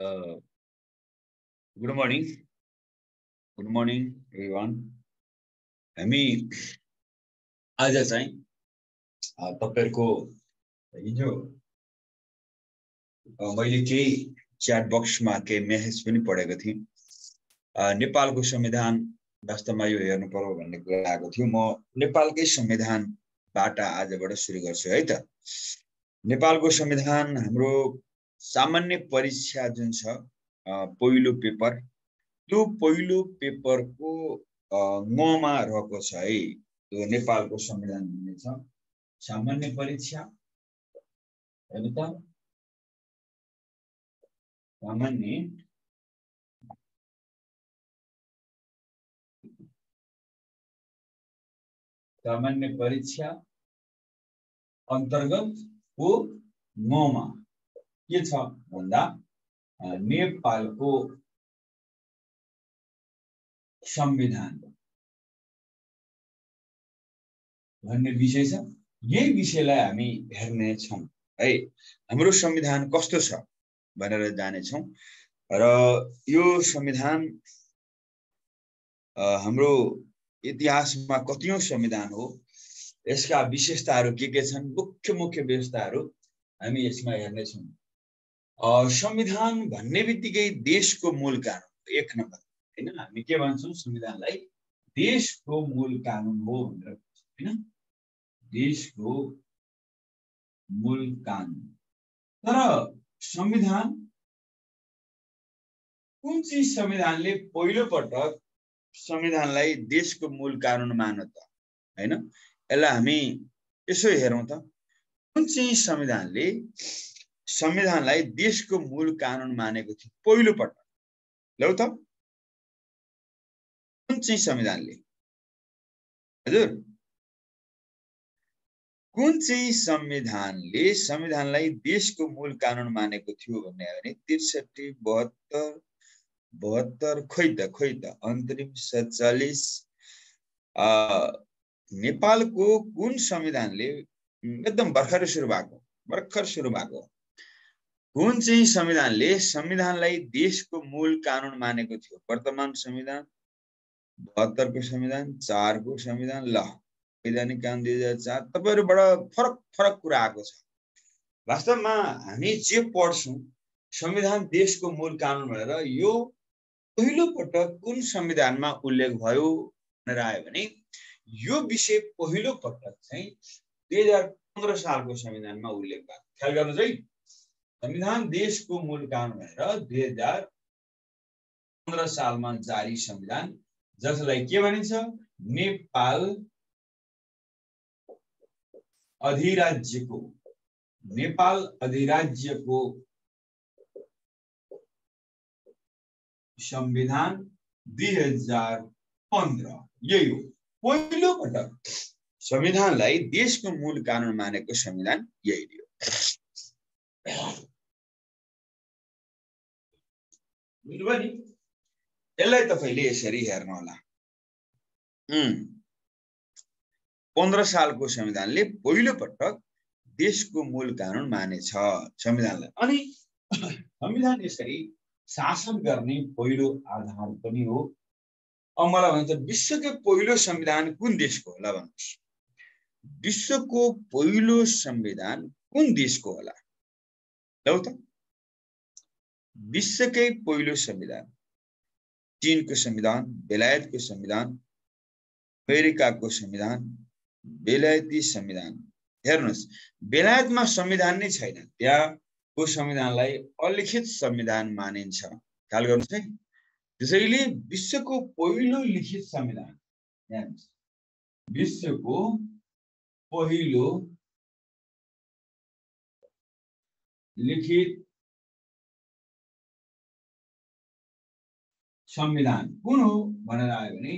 Good morning good morning everyone हामी आज चाहिँ तपाईँहरूको हिजो मैले केही च्याट बक्समा केही मेसेज पनि पढेको थिएँ। नेपालको संविधान वास्तवमा यो हेर्नु पर्यो भन्ने कुरा आएको थियो। म नेपालकै संविधानबाट आजबाट सुरु गर्छु है त। नेपालको संविधान हाम्रो सामान्य परीक्षा जुन छ पहिलो पेपर त्यो पहिलो पेपरको ङमा रहेको छ है त्यो नेपालको संविधान भन्ने छ। सामान्य परीक्षा हेर्नु त सामान्य सामान्य परीक्षा अन्तर्गत ङमा के छ भन्दा नेपालको संविधान भन्ने विषय छ यही विषयलाई हामी हेर्नेछौँ है हाम्रो संविधान कस्तो छ भनेर जानेछौँ र यो संविधान हाम्रो इतिहासमा कतिौँ संविधान हो यसका विशेषताहरू के के छन् मुख्य मुख्य व्यवस्थाहरू हामी यसमा हेर्नेछौँ संविधान भन्ने बित्तिकै देशको मूल कानुन एक नम्बर। होइन? हामी के भन्छौँ? संविधानलाई देशको मूल कानुन हो भनेर होइन? देशको मूल कानुन। तर संविधान कुन चिज संविधानले पहिलो पटक संविधानलाई देशको मूल कानुन मान त? होइन? यसलाई हामी यसो हेरौँ त। कुन चाहिँ संविधानले संविधानलाई देशको मूल कानुन मानेको थियो। पहिलो पटक लौ त। कुन चाहिँ संविधानले? हजुर। कुन चाहिँ संविधानले संविधानलाई देशको मूल कानुन मानेको थियो भन्ने हो भने त्रिसठी बहत्तर बहत्तर खोइ त खोइ त अन्तरिम सत्तालिस नेपालको कुन संविधानले एकदम भर्खर सुरु भएको भर्खर सुरु भएको? कुन चाहिँ संविधानले संविधानलाई देशको मूल कानुन मानेको थियो? वर्तमान संविधान बहत्तरको संविधान चारको संविधान ल। वैधानिक कानुन दुई हजार चार। तपाईँहरूबाट फरक फरक कुरा आएको छ। वास्तवमा हामी जे पढ्छौँ संविधान देशको मूल कानुन भनेर यो पहिलो पटक कुन संविधानमा उल्लेख भयो भनेर आयो भने यो विषय पहिलो पटक चाहिँ दुई हजार पन्ध्र सालको संविधानमा उल्लेख भएको। ख्याल गर्नुहोस् है। संविधान देशको मूल कानुन भनेर दुई हजार पन्ध्र सालमा जारी संविधान जसलाई के भनिन्छ? नेपाल अधिराज्यको नेपाल अधिराज्यको संविधान दुई हजार पन्ध्र। यही हो। पहिलो पटक संविधानलाई देशको मूल कानुन मानेको संविधान यही थियो नि यसलाई तपाईँले यसरी हेर्नु होला पन्ध्र सालको संविधानले पहिलो पटक देशको मूल कानुन मानेछ संविधानलाई अनि संविधान यसरी शासन गर्ने पहिलो आधार पनि हो अब मलाई भन्छ विश्वकै पहिलो संविधान कुन देशको होला भन्नुहोस् विश्वको पहिलो संविधान कुन देशको होला लौ त विश्वकै पहिलो संविधान चिनको संविधान बेलायतको संविधान अमेरिकाको संविधान बेलायती संविधान। हेर्नुहोस् बेलायतमा संविधान नै छैन। त्यहाँको संविधानलाई अलिखित संविधान मानिन्छ। ख्याल गर्नुहोस् है। त्यसैले विश्वको पहिलो लिखित संविधान विश्वको पहिलो लिखित संविधान। कुन हो भनेर आयो भने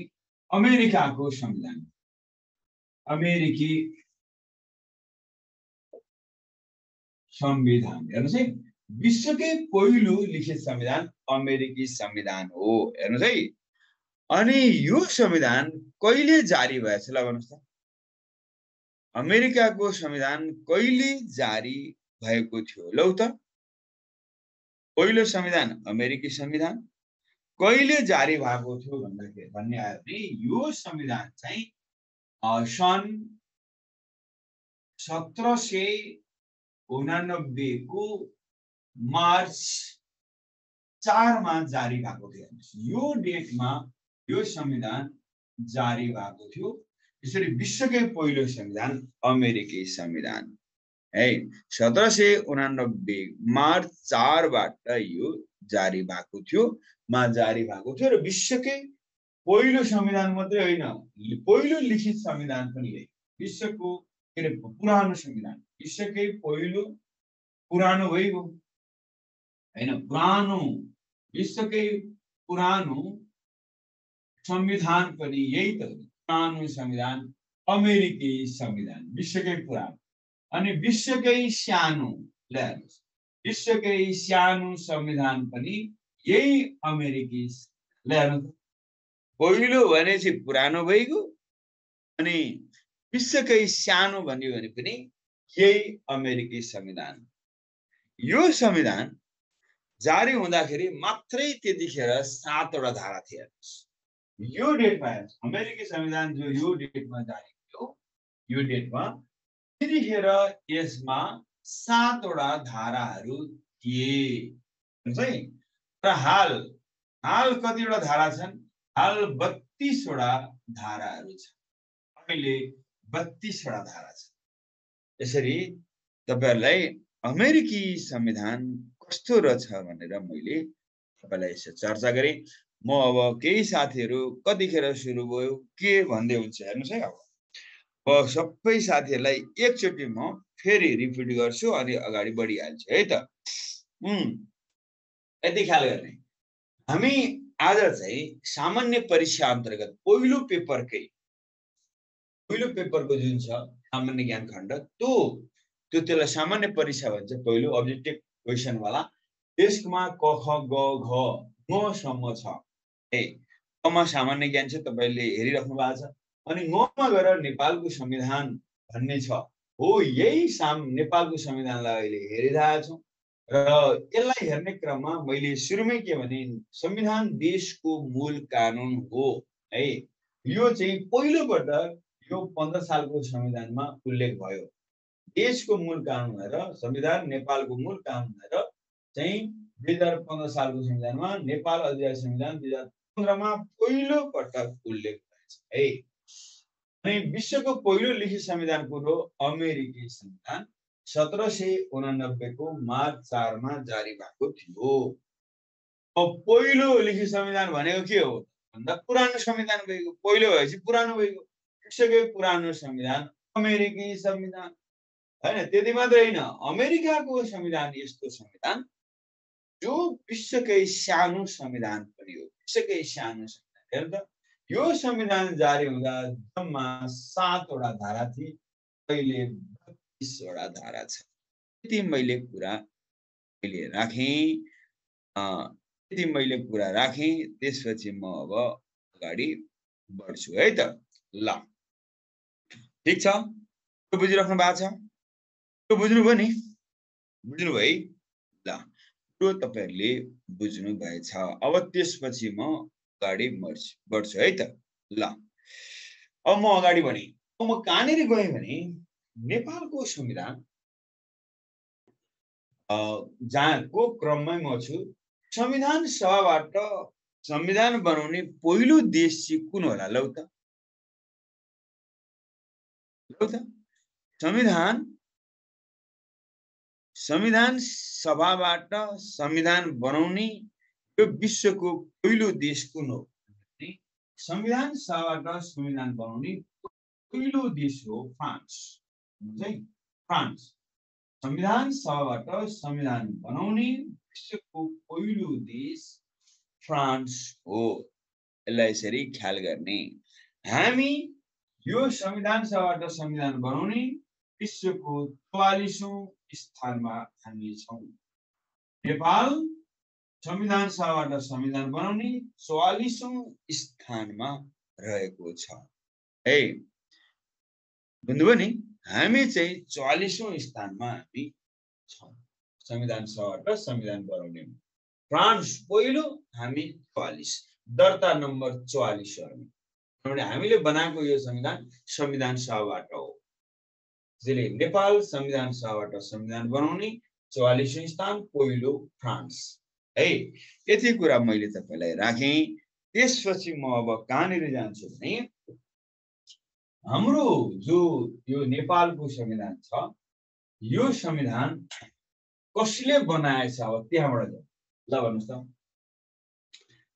अमेरिकाको संविधान। अमेरिकी संविधान। हेर्नुहोस् है विश्वकै पहिलो लिखित संविधान अमेरिकी संविधान हो। हेर्नुहोस् है अनि यो संविधान कहिले जारी भएछ ल भन्नुहोस् त। अमेरिकाको संविधान कहिले जारी भएको थियो? लौ त। पहिलो संविधान अमेरिकी संविधान कहिले जारी भएको थियो भन्दाखेरि भन्ने आयो भने यो संविधान चाहिँ सन् सत्र सय उनानब्बेको मार्च चारमा जारी भएको थियो। यो डेटमा यो संविधान जारी भएको थियो। यसरी विश्वकै पहिलो संविधान अमेरिकी संविधान। है सत्र सय उनानब्बे मार्च चारबाट यो जारी भएको थियो मा जारी भएको थियो र विश्वकै पहिलो संविधान मात्रै होइन पहिलो लिखित संविधान पनि यही विश्वको के अरे पुरानो संविधान विश्वकै पहिलो पुरानो भइगयो होइन पुरानो विश्वकै पुरानो संविधान पनि यही त पुरानो संविधान अमेरिकी संविधान विश्वकै पुरानो। अनि विश्वकै सानो ल्याएर विश्वकै सानो संविधान पनि यही अमेरिकी ल्याएर पहिलो भनेपछि पुरानो भइगयो अनि विश्वकै सानो भन्यो भने पनि यही अमेरिकी संविधान। यो संविधान जारी हुँदाखेरि मात्रै त्यतिखेर सातवटा धारा थिए। यो डेटमा अमेरिकी संविधान जो यो डेटमा जारी थियो यो डेटमा त्यतिखेर यसमा सातवटा धाराहरू थिए। र हाल हाल कतिवटा धारा छन्? हाल बत्तिसवटा धाराहरू छन्। अहिले बत्तिसवटा धारा छन्। यसरी तपाईँहरूलाई अमेरिकी संविधान कस्तो रहेछ भनेर मैले तपाईँलाई यसो चर्चा गरेँ। म अब केही साथीहरू कतिखेर सुरु भयो के भन्दै हुन्छ हेर्नुहोस् है अब। सबै साथीहरूलाई एकचोटि म फेरि रिपिट गर्छु अनि अगाडि बढिहाल्छु है त? यति ख्याल गर्ने। हामी आज चाहिँ सामान्य परीक्षा अन्तर्गत पहिलो पेपरकै पहिलो पेपरको जुन छ सामान्य ज्ञान खण्ड त्यो त्यो त्यसलाई सामान्य परीक्षा भन्छ पहिलो अब्जेक्टिभ क्वेसनवाला त्यसमा क ख ग घ घसम्म छ। ए कमा सामान्य ज्ञान चाहिँ तपाईँले हेरिराख्नु भएको छ। अनि गमा गएर नेपालको संविधान भन्ने छ। हो यही साम नेपालको संविधानलाई अहिले हेरिरहेका छौँ र यसलाई हेर्ने क्रममा मैले सुरुमै के भने संविधान देशको मूल कानुन हो है। यो चाहिँ पहिलोपटक यो पन्ध्र सालको संविधानमा उल्लेख भयो। देशको मूल कानुन भएर संविधान नेपालको मूल कानुन भएर चाहिँ दुई हजार पन्ध्र सालको संविधानमा नेपाल अधिकार संविधान दुई हजार पन्ध्रमा पहिलो पटक उल्लेख भएछ है। अनि विश्वको पहिलो लिखित संविधान कुरो अमेरिकी संविधान सत्र सय उनानब्बेको मार्च चारमा जारी भएको थियो। पहिलो लिखित संविधान भनेको के हो? भन्दा पुरानो संविधान गएको पहिलो भएपछि पुरानो भइगयो विश्वकै पुरानो संविधान अमेरिकी संविधान। होइन त्यति मात्रै होइन। अमेरिकाको संविधान यस्तो संविधान जो विश्वकै सानो संविधान पनि हो। विश्वकै सानो संविधान हेर्नु त। यो संविधान जारी हुँदा जम्मा सातवटा धारा थिए। अहिले बत्तिसवटा धारा छ। यति मैले कुरा मैले राखेँ। यति मैले कुरा राखेँ। त्यसपछि म अब अगाडि बढ्छु है त। ल। ठिक छ? त्यो बुझिराख्नु भएको छ? त्यो बुझ्नुभयो नि? बुझ्नुभयो है? ल। त्यो तपाईँहरूले बुझ्नु भएछ। अब त्यसपछि म अगाडि बढ्छु बढ्छु है त। ल अब म अगाडि बढेँ। म कहाँनिर गएँ भने नेपालको संविधान जहाँको क्रममै म छु संविधान सभाबाट संविधान बनाउने पहिलो देश चाहिँ कुन होला लौ त। संविधान संविधान सभाबाट संविधान बनाउने यो विश्वको पहिलो देश कुन हो? संविधान सभाबाट संविधान बनाउने पहिलो देश हो फ्रान्स। फ्रान्स। संविधान सभाबाट संविधान बनाउने विश्वको पहिलो देश फ्रान्स हो। यसलाई यसरी ख्याल गर्ने। हामी यो संविधान सभाबाट संविधान बनाउने विश्वको चौवालिसौँ स्थानमा हामी छौँ। नेपाल संविधान सभाबाट संविधान बनाउने चौवालिसौँ स्थानमा रहेको छ। है बुझ्नुभयो नि? हामी चाहिँ चौवालिसौँ स्थानमा हामी छौँ। संविधान सभाबाट संविधान बनाउने। फ्रान्स पहिलो हामी चौवालिस। दर्ता नम्बर चौवालिस हो हामी किनभने हामीले बनाएको यो संविधान संविधान सभाबाट हो। त्यसैले नेपाल संविधान सभाबाट संविधान बनाउने चौवालिसौँ स्थान पहिलो फ्रान्स। है? यति कुरा मैले तपाईँलाई राखेँ। त्यसपछि म अब कहाँनिर जान्छु भने हाम्रो जो यो नेपालको संविधान छ यो संविधान कसले बनाएछ अब त्यहाँबाट ल भन्नुहोस् त।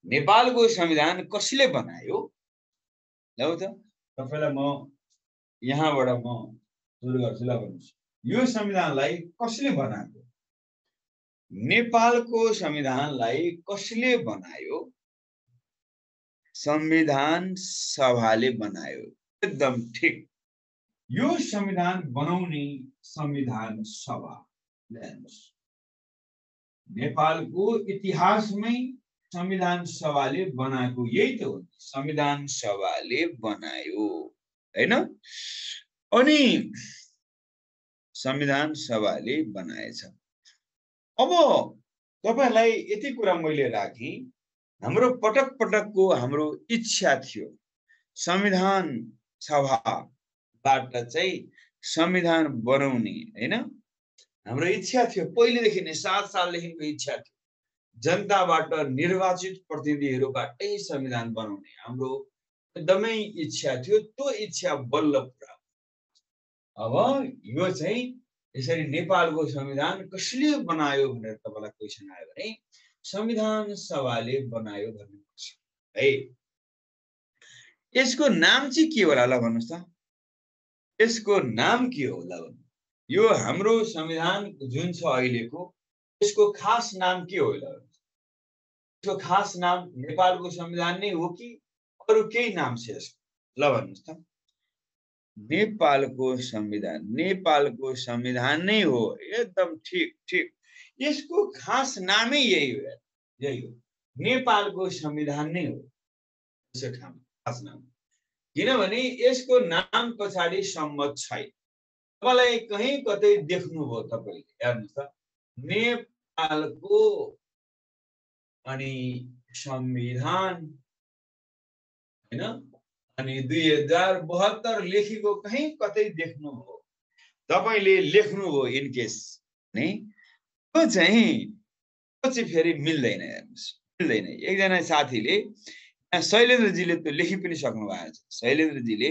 नेपालको संविधान कसले बनायो? ल त। तपाईँलाई म यहाँबाट म सुरु गर्छु। ल भन्नुहोस्। यो संविधानलाई कसले बनाएको? नेपालको संविधानलाई कसले बनायो? संविधान सभाले बनायो। एकदम ठिक। यो संविधान बनाउने संविधान सभा नेपालको इतिहासमै संविधान सभाले बनाएको यही त हो संविधान सभाले बनायो होइन? अनि संविधान सभाले बनाएछ। अब तपाईँहरूलाई यति कुरा मैले राखेँ। हाम्रो पटक पटकको हाम्रो इच्छा थियो। संविधान सभाबाट चाहिँ संविधान बनाउने होइन? हाम्रो इच्छा थियो। पहिलेदेखि नै सात सालदेखिको इच्छा थियो। जनताबाट निर्वाचित प्रतिनिधिहरूबाटै संविधान बनाउने हाम्रो एकदमै इच्छा थियो। त्यो इच्छा बल्ल पुरा। अब यो चाहिँ यसरी नेपालको संविधान कसले बनायो भनेर तपाईँलाई क्वेसन आयो भने संविधान सभाले बनायो भन्नुपर्छ है यसको नाम चाहिँ के होला ल भन्नुहोस् त? यसको नाम के होला भन्नु? यो हाम्रो संविधान जुन छ अहिलेको यसको खास नाम के होला यसको खास नाम नेपालको संविधान नै हो कि अरू केही नाम छ यसको? ल भन्नुहोस् त। नेपालको संविधान नेपालको संविधान नै हो। एकदम ठिक ठिक। यसको खास नामै यही हो यही हो। नेपालको संविधान नै हो। खास नाम। किनभने यसको नाम पछाडि सम्मत छैन। तपाईँलाई कहीँ कतै देख्नुभयो तपाईँले हेर्नुहोस् त। नेपालको अनि संविधान होइन? अनि दुई हजार बहत्तर लेखेको कहीँ कतै देख्नुभयो तपाईँले लेख्नुभयो इनकेस नै? त्यो चाहिँ त्यो चाहिँ फेरि मिल्दैन हेर्नुहोस् मिल्दैन। एकजना साथीले शैलेन्द्रजीले त्यो लेखि पनि सक्नु भएको छ। शैलेन्द्रजीले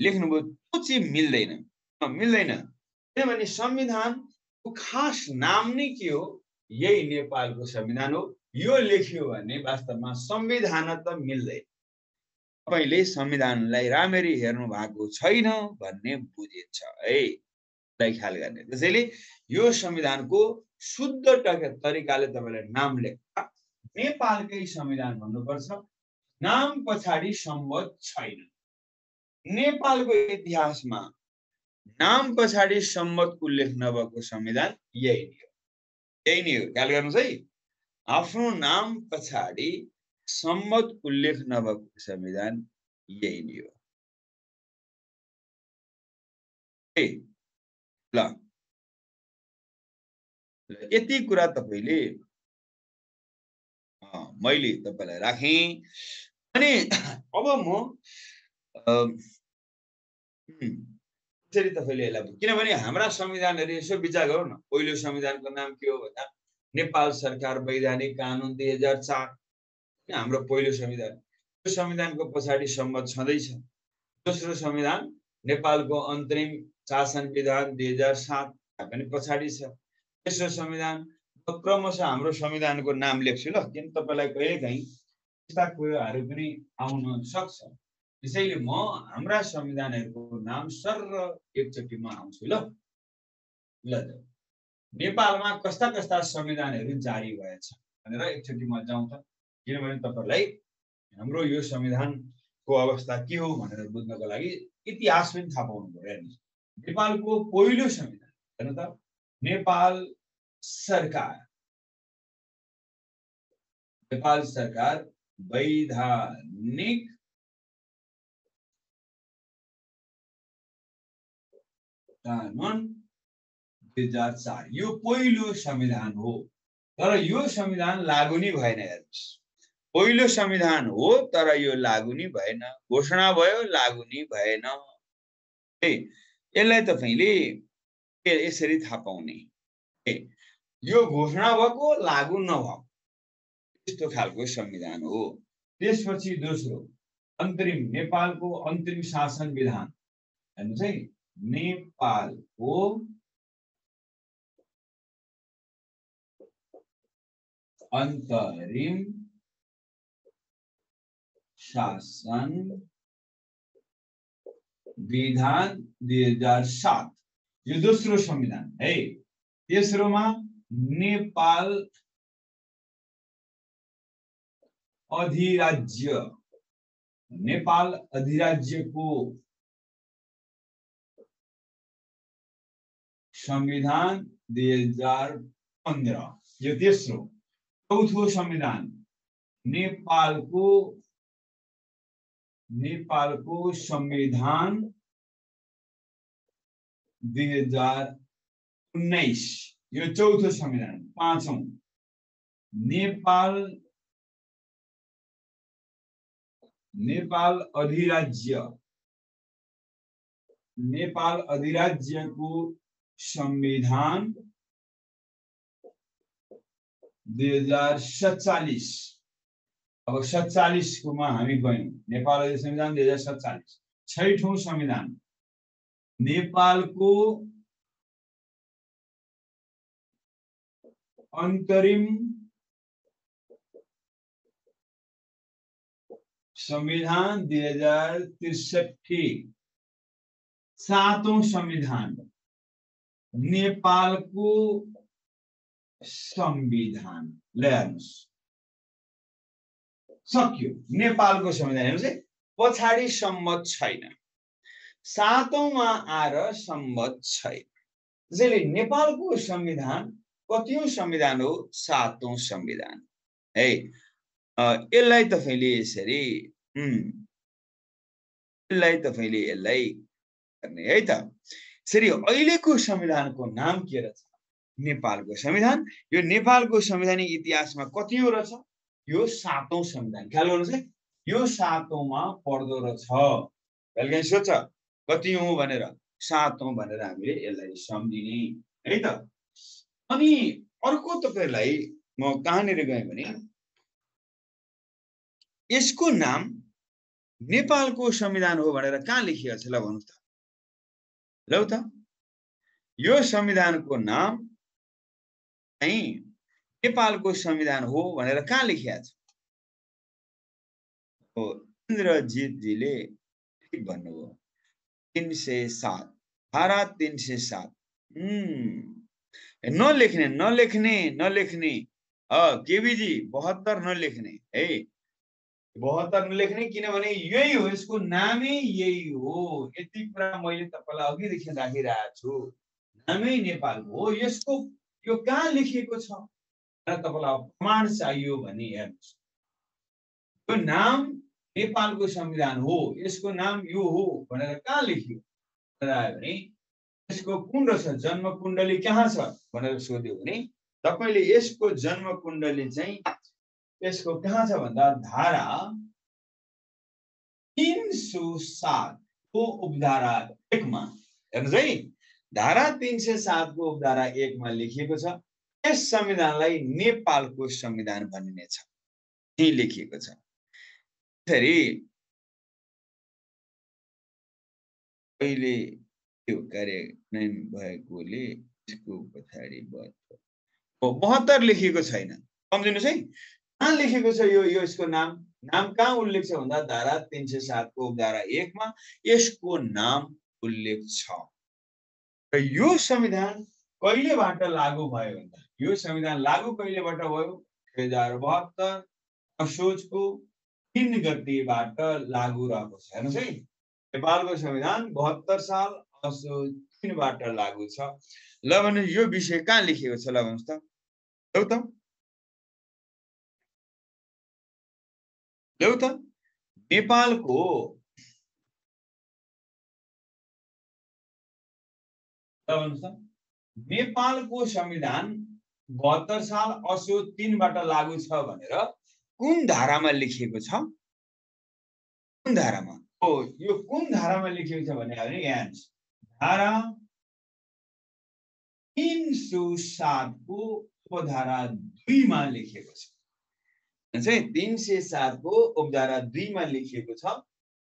लेख्नुभयो त्यो चाहिँ मिल्दैन। मिल्दैन। किनभने संविधानको खास नाम नै के हो? यही नेपालको संविधान हो। यो लेखियो भने वास्तवमा संविधान त मिल्दैन। तपाईँले संविधानलाई राम्ररी हेर्नु भएको छैन भन्ने बुझिन्छ है? ख्याल गर्ने। त्यसैले यो संविधानको शुद्ध तरिकाले तपाईँलाई नाम लेख्दा नेपालकै संविधान भन्नुपर्छ नाम पछाडि सम्बत छैन। नेपालको इतिहासमा नाम पछाडि सम्मत उल्लेख नभएको संविधान यही नै हो। यही नै हो। ख्याल गर्नुहोस् है। आफ्नो नाम पछाडि सम्मत उल्लेख नभएको संविधान यही नै हो ल यति कुरा तपाईँले मैले तपाईँलाई राखेँ अनि अब म यसरी तपाईँले यसलाई किनभने हाम्रा संविधानहरू यसो विचार गरौँ न पहिलो संविधानको नाम के हो भन्दा नेपाल सरकार वैधानिक कानुन दुई हजार चार हाम्रो पहिलो संविधान? त्यो संविधानको पछाडि सम्मत छँदैछ। दोस्रो संविधान नेपालको अन्तरिम शासन विधान दुई हजार सात पनि पछाडि छ। तेस्रो संविधान क्रमशः हाम्रो संविधानको नाम लेख्छु ल। किन तपाईँलाई कहिलेकाहीँ यस्ता कुराहरू पनि आउन सक्छ। त्यसैले म हाम्रा संविधानहरूको नाम सर एकचोटिमा आउँछु ल। ल नेपालमा कस्ता कस्ता संविधानहरू जारी भएछ भनेर एकचोटिमा जाउँ त। किनभने तपाईँलाई हाम्रो यो संविधानको अवस्था के हो भनेर बुझ्नको लागि इतिहास पनि थाहा पाउनु पऱ्यो हेर्नुहोस्। नेपालको पहिलो संविधान हेर्नु त नेपाल सरकार। नेपाल सरकार वैधानिक कानुन दुई हजार चार। यो पहिलो संविधान हो तर यो संविधान लागू नै भएन हेर्नुहोस्। पहिलो संविधान हो तर यो लागू नै भएन। घोषणा भयो लागू नै भएन। है यसलाई तपाईँले यसरी थाहा पाउने? यो घोषणा भएको लागू नभएको। त्यस्तो खालको संविधान हो। त्यसपछि दोस्रो अन्तरिम नेपालको अन्तरिम शासन विधान। हेर्नुहोस् है नेपालको अन्तरिम शासन विधान दुई हज़ार सात। संविधान है। तेस्रोमा नेपाल अधिराज्य। नेपाल संविधान दुई हज़ार पन्ध्र यो तेस्रो। चौथो संविधान नेपालको नेपालको संविधान दुई हजार उन्नाइस यो चौथो संविधान पाँचौं। नेपाल नेपाल अधिराज्य। नेपाल अधिराज्यको संविधान दुई हजार सत्तालिस। अब सत्तालिसकोमा हामी गयौँ। नेपाल संविधान दुई हजार सत्तालिस। छैठौँ संविधान। नेपालको अन्तरिम संविधान दुई हजार त्रिसठी सातौं संविधान। नेपालको संविधान। ल हेर्नुहोस्। सक्यो। नेपालको संविधान हेर्नुहोस् है पछाडि सम्मत छैन। सातौंमा आएर सम्मत छैन। त्यसैले नेपालको संविधान कतिौँ संविधान हो? सातौं संविधान। है यसलाई तपाईँले यसरी यसलाई तपाईँले यसलाई गर्ने है त। यसरी अहिलेको संविधानको नाम के रहेछ? नेपालको संविधान। यो नेपालको संवैधानिक इतिहासमा कतिौँ रहेछ यो सातौं संविधान। ख्याल गर्नुहोस् है यो सातौँमा पर्दो रहेछ। काहीँ सोध्छ कति हो भनेर? सातौँ भनेर हामीले यसलाई सम्झिने है त? अनि अर्को तपाईँहरूलाई म कहाँनिर गएँ भने यसको नाम नेपालको संविधान हो भनेर कहाँ लेखिएको छ? ल भन्नुहोस् त। लौ त। यो संविधानको नाम चाहिँ नेपालको संविधान हो भनेर कहाँ लेखिया छ? इन्द्रजितजीले ठिक भन्नुभयो तिन सय सात धारा तिन सय सात नलेख्ने नलेख्ने नलेख्ने। केबीजी बहत्तर नलेख्ने है? बहत्तर नलेख्ने किनभने यही हो यसको नामै यही हो। यति कुरा मैले तपाईँलाई अघिदेखि राखिरहेको छु। नामै नेपालको हो। यसको यो कहाँ लेखिएको छ? तपाईँलाई प्रमाण चाहियो भने हेर्नुहोस्। यो नाम नेपालको संविधान हो यसको नाम यो हो भनेर कहाँ लेखियो? आयो भने यसको कुन रहेछ जन्म कुण्डली कहाँ छ भनेर सोध्यो भने तपाईँले यसको जन्म कुण्डली चाहिँ यसको कहाँ छ भन्दा धारा तिन सौ सातको उपधारा एकमा हेर्नुहोस् है। धारा तिन सय सातको उपधारा एकमा लेखिएको छ। यस संविधानलाई नेपालको संविधान भनिनेछ त्यही लेखिएको छ। फेरि पहिले त्यो कार्यान्वयन भएकोले यसको पछाडि बहत्तर। लेखिएको छैन। सम्झिनुहोस् है। कहाँ लेखेको छ यो यसको नाम? नाम कहाँ उल्लेख छ भन्दा धारा तिन सय सातको धारा एकमा यसको नाम उल्लेख छ। र यो संविधान कहिलेबाट लागू भयो भन्दा? यो संविधान लागू कहिलेबाट भयो? दुई हजार बहत्तर असोजको तिन गतिबाट लागू रहेको छ हेर्नुहोस् है। नेपालको संविधान बहत्तर साल असोज तिनबाट लागू छ। ल भने यो विषय कहाँ लेखिएको छ? ल भन्नुहोस् त। त। त। नेपालको नेपालको संविधान बहत्तर साल असो तिनबाट लागू छ भनेर कुन धारामा लेखिएको छ? कुन धारामा? हो यो कुन धारामा लेखिएको छ भने यहाँ धारा तिन सौ सातको उपधारा दुईमा लेखिएको छ। तिन सय सातको उपधारा दुईमा लेखिएको छ।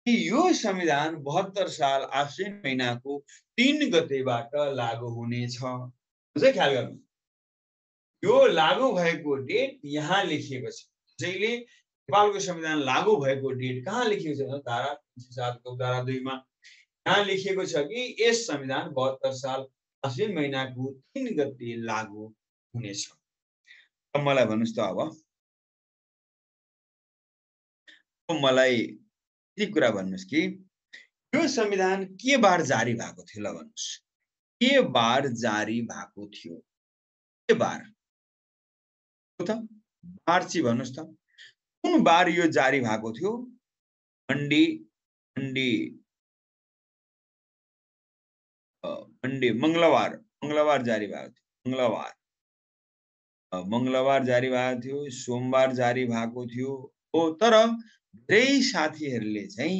कि यो संविधान बहत्तर साल आश्विन महिनाको तिन गतेबाट लागू हुनेछ। चाहिँ ख्याल गर्नु। यो लागू भएको डेट यहाँ लेखिएको छ। जहिले नेपालको संविधान लागू भएको डेट कहाँ लेखिएको छ? धारा सातको धारा दुईमा। यहाँ लेखिएको छ कि यस संविधान बहत्तर साल अश्विन महिनाको तिन गते लागू हुनेछ। मलाई भन्नुहोस् त अब मलाई यति कुरा भन्नुहोस् कि। यो संविधान के बार जारी भएको थियो ल भन्नुहोस्। के बार जारी भएको थियो? के बार? त? बार चाहिँ भन्नुहोस् त। कुन बार यो जारी भएको थियो? Monday Monday. मन्डे मङ्गलबार। मङ्गलबार जारी भएको थियो। मङ्गलबार। मङ्गलबार जारी भएको थियो। सोमबार जारी भएको थियो। हो तर धेरै साथीहरूले चाहिँ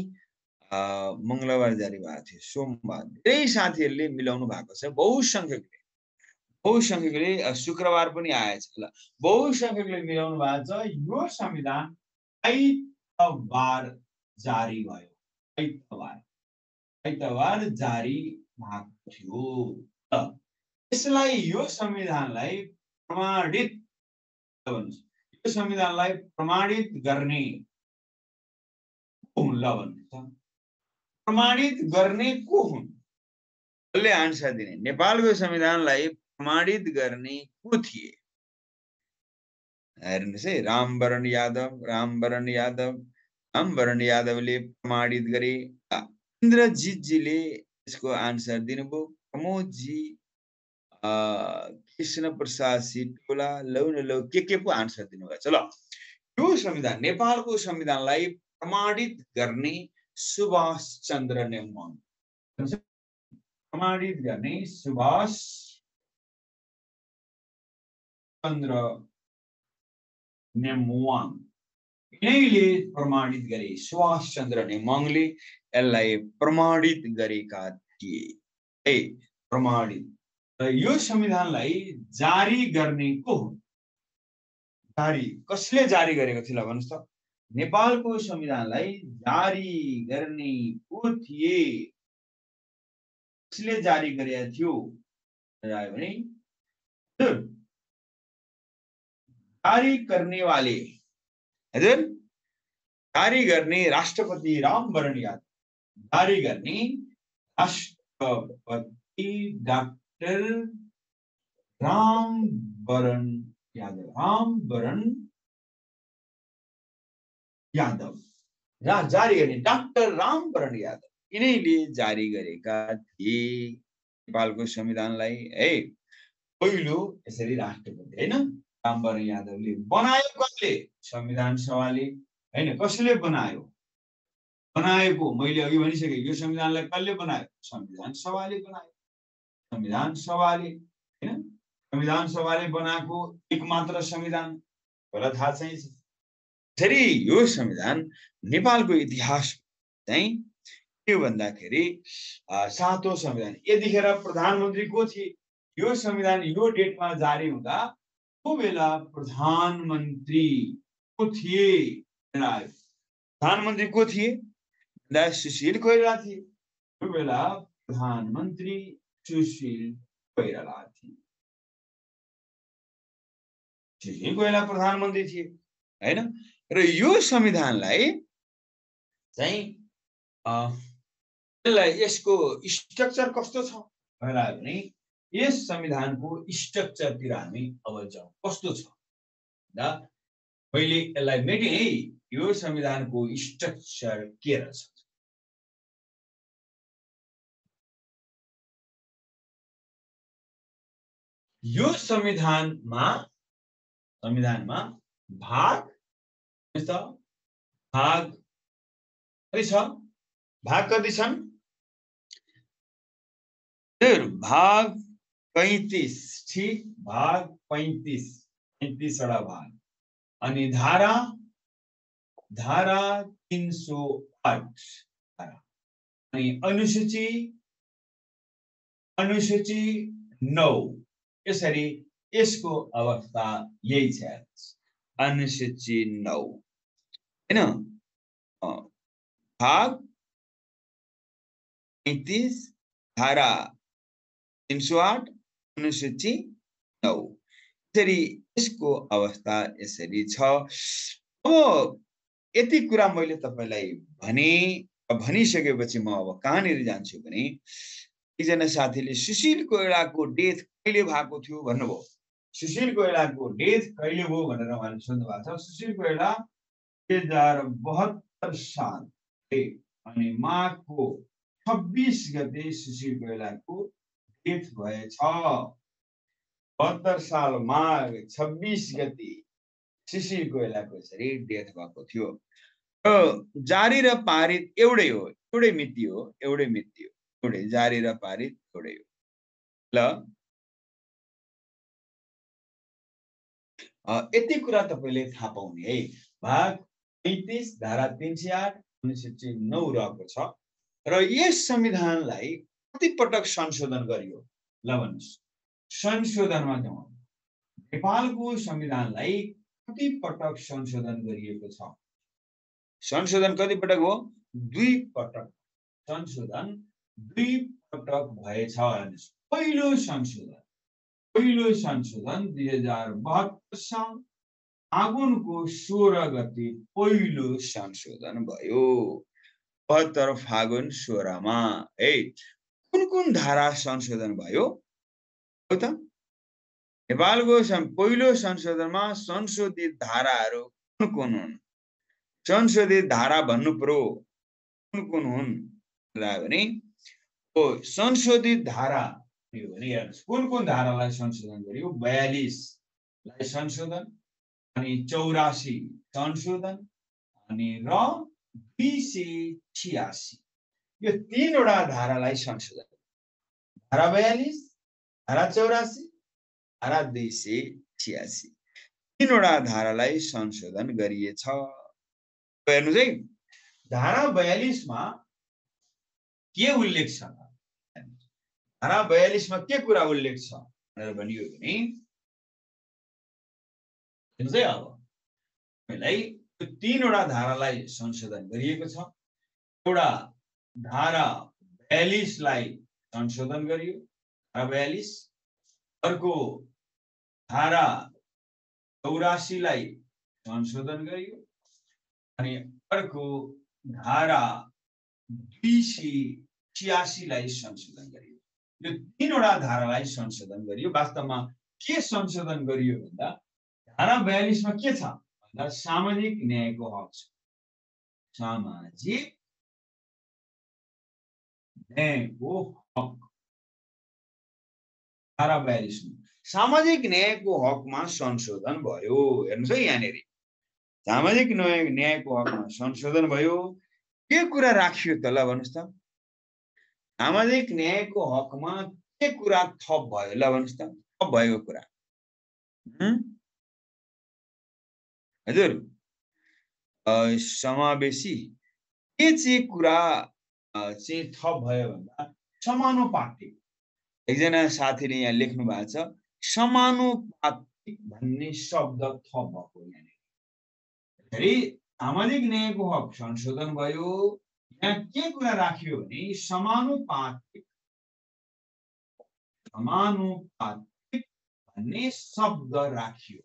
मङ्गलबार जारी भएको थियो सोमबार। धेरै साथीहरूले मिलाउनु भएको छ। बहुसङ्ख्यकले बहुसङ्ख्यकले शुक्रबार पनि आएछ ल बहुसङ्ख्यकले मिलाउनु भएको छ। यो संविधान आइतबार जारी भयो। आइतबार आइतबार जारी भएको थियो। यसलाई यो संविधानलाई प्रमाणित यो संविधानलाई प्रमाणित गर्ने हुन् ल भन्नुहुन्छ प्रमाणित गर्ने को हुन्? कसले आन्सर दिने? नेपालको संविधानलाई प्रमाणित गर्ने को थिए? हेर्नुहोस् है रामवरण यादव रामवरण यादव रामवरण यादवले प्रमाणित गरे। इन्द्रजितजीले यसको आन्सर दिनुभयो। प्रमोदजी कृष्ण प्रसाद सिटोला लौ न लौ के के पो आन्सर दिनुभएछ ल यो संविधान नेपालको संविधानलाई प्रमाणित गर्ने सुभाष चन्द्र नेमाङ प्रमाणित गर्ने सुभाष चन्द्र नेमवाङ यिनैले प्रमाणित गरे सुभाष चन्द्र नेमाङले यसलाई प्रमाणित गरेका थिए। ए प्रमाणित। र यो संविधानलाई जारी गर्ने को जारी कसले जारी गरेको थियो भन्नुहोस् त? नेपालको संविधानलाई जारी गर्ने को थिए कसले जारी गरेका जारी गर्ने वाले, हजुर। जारी गर्ने राष्ट्रपति रामवरण यादव। जारी गर्ने राष्ट्रपति डाक्टर रामवरण यादव। रामवरण यादव जारी गर्ने डाक्टर रामवरण यादव यिनैले जारी गरेका थिए नेपालको संविधानलाई है पहिलो यसरी राष्ट्रपति होइन रामवरण यादवले बनायो कसले संविधान सभाले होइन कसले बनायो बनाएको मैले अघि भनिसकेँ यो संविधानलाई कसले बनायो संविधान सभाले बनायो संविधान सभाले होइन संविधान सभाले बनाएको एक मात्र संविधान मलाई थाहा चाहिँ फेरि यो संविधान नेपालको इतिहास चाहिँ के भन्दाखेरि सातौँ संविधान। यतिखेर प्रधानमन्त्री को थिए। यो संविधान यो डेटमा जारी हुँदा त्यो बेला प्रधानमन्त्री को थिए। प्रधानमन्त्री को थिए भन्दा सुशील कोइराला थिए। त्यो बेला प्रधानमन्त्री सुशील कोइराला थिए। सुशील कोइराला प्रधानमन्त्री थिए, होइन? र यो संविधानलाई चाहिँ यसलाई यसको स्ट्रक्चर कस्तो छ भने यस संविधानको स्ट्रक्चरतिर हामी अब जाउँ। कस्तो छ? मैले यसलाई मेटेँ है यो संविधानको स्ट्रक्चर के रहेछ यो संविधानमा संविधानमा भाग यस्तो भाग। कति छ भाग कति छन् भाग पैँतिस, ठिक, भाग पैँतिस पैँतिसवटा भाग। धारा धारा तिन सौ आठ। अनि अनुसूची अनुसूची नौ। यसरी यसको अवस्था यही छ। अनुसूची नौ होइन भाग पैँतिस धारा तिन सौ आठ अनुसूची नौ यसरी यसको अवस्था यसरी छ अब यति कुरा मैले तपाईँलाई भने भनिसकेपछि म अब कहाँनिर जान्छु भने एकजना साथीले सुशील कोइरालाको डेथ कहिले भएको थियो भन्नुभयो सुशील कोइरालाको डेथ कहिले भयो भनेर उहाँले सोध्नु भएको छ। सुशील कोइराला दुई हजार बहत्तर साल अनि माघको छब्बिस गते सुशील कोइरालाको डेथ भएछ। बहत्तर साल माघ छब्बिस गति सुशील कोइरालाको यसरी डेथ भएको थियो। जारी र पारित एउटै हो एउटै मिति हो एउटै मिति हो एउटै जारी र पारित एउटै हो। ल यति कुरा तपाईँले थाहा पाउने है। भाग पैँतिस धारा तिन सय आठ अनुसूची नौ रहेको छ। र यस संविधानलाई कति पटक संशोधन गरियो? ल भन्नुहोस्। संशोधनमा जाउँ नेपालको संविधानलाई कति पटक संशोधन गरिएको छ? संशोधन कति पटक हो? दुई पटक संशोधन दुई पटक भएछ पहिलो संशोधन। पहिलो संशोधन दुई हजार बहत्तर फागुनको सोह्र गते पहिलो संशोधन भयो बहत्तर फागुन सोह्रमा है कुन कुन धारा संशोधन भयो हो त नेपालको पहिलो संशोधनमा संशोधित धाराहरू कुन कुन हुन् संशोधित धारा भन्नु पर्यो कुन कुन हुन् भने संशोधित धारा भने कुन कुन धारालाई संशोधन गरियो? बयालिसलाई संशोधन अनि चौरासी संशोधन अनि र दुई सय छियासी। यो तिनवटा धारालाई संशोधन धारा बयालिस धारा चौरासी धारा दुई सय छियासी। तिनवटा धारालाई संशोधन गरिएछ। हेर्नु चाहिँ धारा बयालिसमा के उल्लेख छ? धारा बयालिसमा के कुरा उल्लेख छ भनेर भनियो भने अब हामीलाई त्यो तिनवटा धारालाई संशोधन गरिएको छ एउटा धारा बयालिसलाई संशोधन गरियो धारा बयालिस अर्को धारा चौरासीलाई संशोधन गरियो अनि अर्को धारा दुई सय छियासीलाई संशोधन गरियो यो तिनवटा धारालाई संशोधन गरियो। वास्तवमा के संशोधन गरियो भन्दा धारा बयालिसमा के छ भन्दा सामाजिक न्यायको हक छ। सामाजिक न्यायको हक। धारा बयालिसमा। सामाजिक न्यायको हकमा संशोधन भयो। हेर्नुहोस् है यहाँनिर। सामाजिक न्याय न्यायको हकमा संशोधन भयो। के कुरा राखियो त ल भन्नुहोस् त। सामाजिक न्यायको हकमा के कुरा थप भयो? ल भन्नुहोस् त। थप भएको कुरा। हजुर। समावेशी के चाहिँ कुरा चाहिँ थप भयो भन्दा समानुपातिक। एकजना साथीले यहाँ लेख्नु भएको छ समानुपातिक भन्ने शब्द थप भएको यहाँनिर सामाजिक न्यायको हक संशोधन भयो यहाँ के कुरा राखियो भने समानुपातिक समानुपातिक भन्ने शब्द राखियो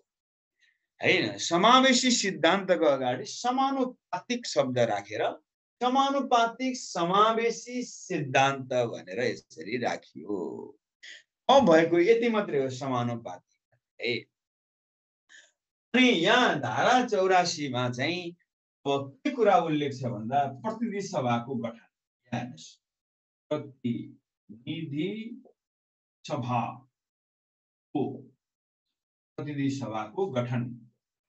होइन समावेशी सिद्धान्तको अगाडि समानुपातिक शब्द राखेर समानुपातिक समावेशी सिद्धान्त भनेर यसरी राखियो अब भएको यति मात्रै हो समानुपातिक है अनि यहाँ धारा चौरासीमा चाहिँ के कुरा उल्लेख छ भन्दा प्रतिनिधि सभाको गठन। हेर्नुहोस् प्रतिनिधि सभाको प्रतिनिधि सभाको गठन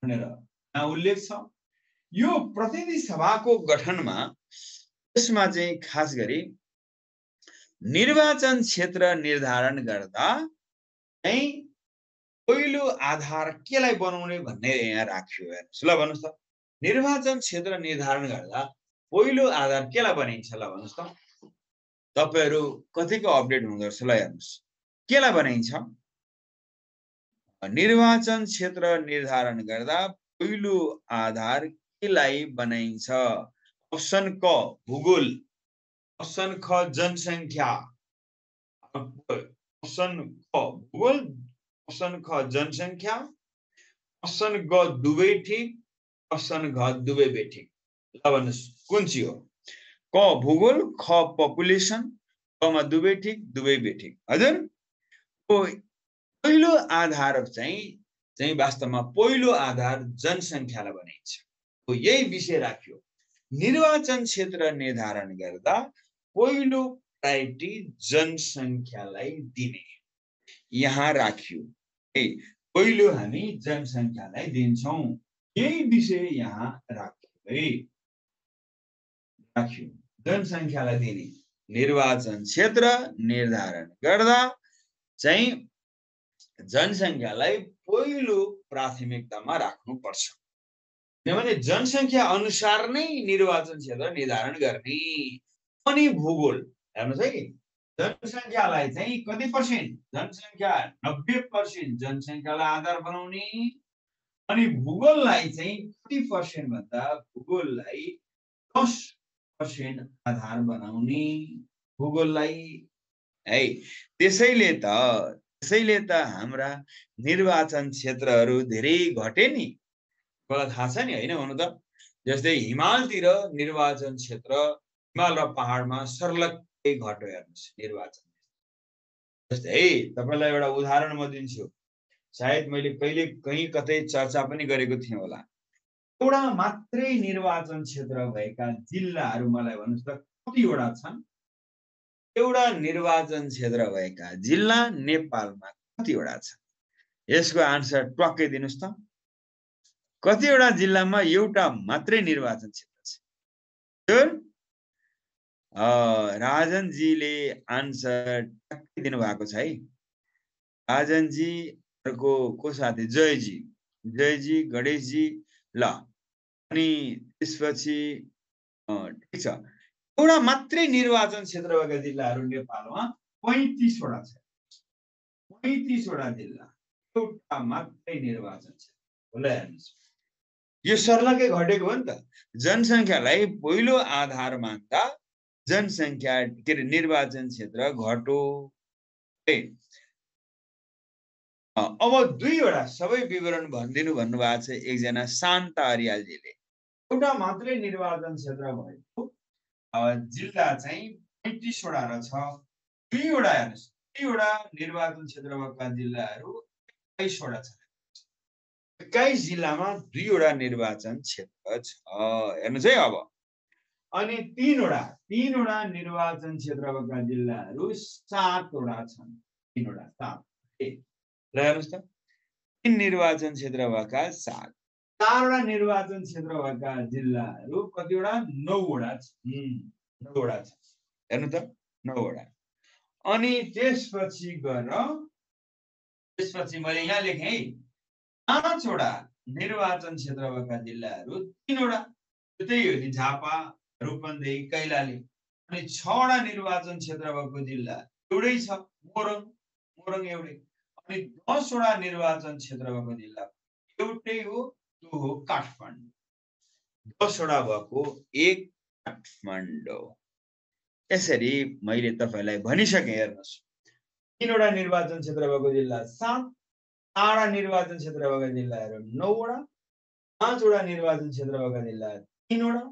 भनेर यहाँ उल्लेख छ। यो प्रतिनिधि सभाको गठनमा यसमा चाहिँ खास गरी निर्वाचन क्षेत्र निर्धारण गर्दा चाहिँ पहिलो आधार केलाई बनाउने भन्ने यहाँ राखियो। हेर्नुहोस् ल भन्नुहोस् त। निर्वाचन क्षेत्र निर्धारण गर्दा पहिलो आधार केलाई बनाइन्छ ल भन्नुहोस् त। तपाईँहरू कतिको अपडेट हुँदो रहेछ ल हेर्नुहोस्। केलाई बनाइन्छ निर्वाचन क्षेत्र निर्धारण गर्दा पहिलो आधार केलाई बनाइन्छ अप्सन क भूगोल। अप्सन ख जनसङ्ख्या। अप्सन क भूगोल। अप्सन ख जनसङ्ख्या। अप्सन ग दुवै ठिक। अप्सन घ दुवै बेठिक ल भन्नुहोस् कुन चाहिँ हो क भूगोल ख पपुलेसन कमा दुवै ठिक दुवै बेठिक। हजुर? पहिलो आधार चाहिँ चाहिँ वास्तवमा पहिलो आधार जनसङ्ख्यालाई बनाइन्छ। यही विषय राख्यो। निर्वाचन क्षेत्र निर्धारण गर्दा पहिलो प्रायोरिटी जनसङ्ख्यालाई दिने। यहाँ राखियो। पहिलो हामी जनसङ्ख्यालाई दिन्छौँ। यही विषय यहाँ राख्यो है राख्यो जनसङ्ख्यालाई दिने निर्वाचन क्षेत्र निर्धारण गर्दा चाहिँ जनसङ्ख्यालाई पहिलो प्राथमिकतामा राख्नुपर्छ किनभने जनसङ्ख्या अनुसार नै निर्वाचन क्षेत्र निर्धारण गर्ने अनि भूगोल हेर्नुहोस् है जनसङ्ख्यालाई चाहिँ कति पर्सेन्ट जनसङ्ख्या नब्बे पर्सेन्ट जनसङ्ख्यालाई आधार बनाउने अनि भूगोललाई चाहिँ कति पर्सेन्ट भन्दा भूगोललाई दस पर्सेन्ट आधार बनाउने भूगोललाई है। त्यसैले त त्यसैले त हाम्रा निर्वाचन क्षेत्रहरू धेरै घटे नि। मलाई थाहा छ नि होइन हुनु त? जस्तै हिमालतिर निर्वाचन क्षेत्र हिमाल र पहाडमा सर्लक्कै घट्यो हेर्नुहोस् निर्वाचन जस्तै है तपाईँलाई एउटा उदाहरण म दिन्छु। सायद मैले कहिले कहीँ कतै चर्चा पनि गरेको थिएँ होला। एउटा मात्रै निर्वाचन क्षेत्र भएका जिल्लाहरू मलाई भन्नुहोस् त कतिवटा छन्? एउटा निर्वाचन क्षेत्र भएका जिल्ला नेपालमा कतिवटा छ? यसको आन्सर ट्वाक्कै दिनुहोस् त। कतिवटा जिल्लामा एउटा मात्रै निर्वाचन क्षेत्र छ? राजनजीले आन्सर ट्याक्कै दिनुभएको छ है। राजनजीहरूको को साथी जयजी जयजी गणेशजी ल। अनि त्यसपछि ठिक छ। एउटा मात्रै निर्वाचन क्षेत्र भएका जिल्लाहरू नेपालमा पैँतिसवटा छ। पैँतिसवटा जिल्ला एउटा मात्रै निर्वाचन क्षेत्र। यो सर्लकै घटेको हो नि त। जनसङ्ख्यालाई पहिलो आधार मान्दा जनसङ्ख्या के अरे निर्वाचन क्षेत्र घटो। अब दुईवटा सबै विवरण भनिदिनु भन्नुभएको छ एकजना शान्त अरियालजीले एउटा मात्रै निर्वाचन क्षेत्र भएको जिल्ला चाहिँ पैँतिसवटा र छ। दुईवटा हेर्नुहोस् दुईवटा निर्वाचन क्षेत्र भएका जिल्लाहरू एक्काइसवटा छ एक्काइस जिल्लामा दुईवटा निर्वाचन क्षेत्र छ हेर्नुहोस् है अब। अनि तिनवटा तिनवटा निर्वाचन क्षेत्र भएका जिल्लाहरू सातवटा छन्। तिनवटा सात। ल हेर्नुहोस् त तिन निर्वाचन क्षेत्र भएका सात। चारवटा निर्वाचन क्षेत्र भएका जिल्लाहरू कतिवटा? नौवटा नौवटा छ। हेर्नु त नौवटा। अनि त्यसपछि गएर त्यसपछि मैले यहाँ लेखेँ है। पाँचवटा निर्वाचन क्षेत्र भएका जिल्लाहरू तिनवटा। त्यही हो नि झापा रूपन्देही कैलाली। अनि छवटा निर्वाचन क्षेत्र भएको जिल्ला एउटै छ। मोरङ मोरङ एउटै। अनि दसवटा निर्वाचन क्षेत्र भएको जिल्ला एउटै हो त्यो हो काठमाडौँ। दसवटा भएको एक काठमाडौँ। यसरी मैले तपाईँलाई भनिसकेँ हेर्नुहोस्। तिनवटा निर्वाचन क्षेत्र भएको जिल्ला सात आठवटा निर्वाचन क्षेत्र भएका जिल्लाहरू नौवटा पाँचवटा निर्वाचन क्षेत्र भएका जिल्ला तिनवटा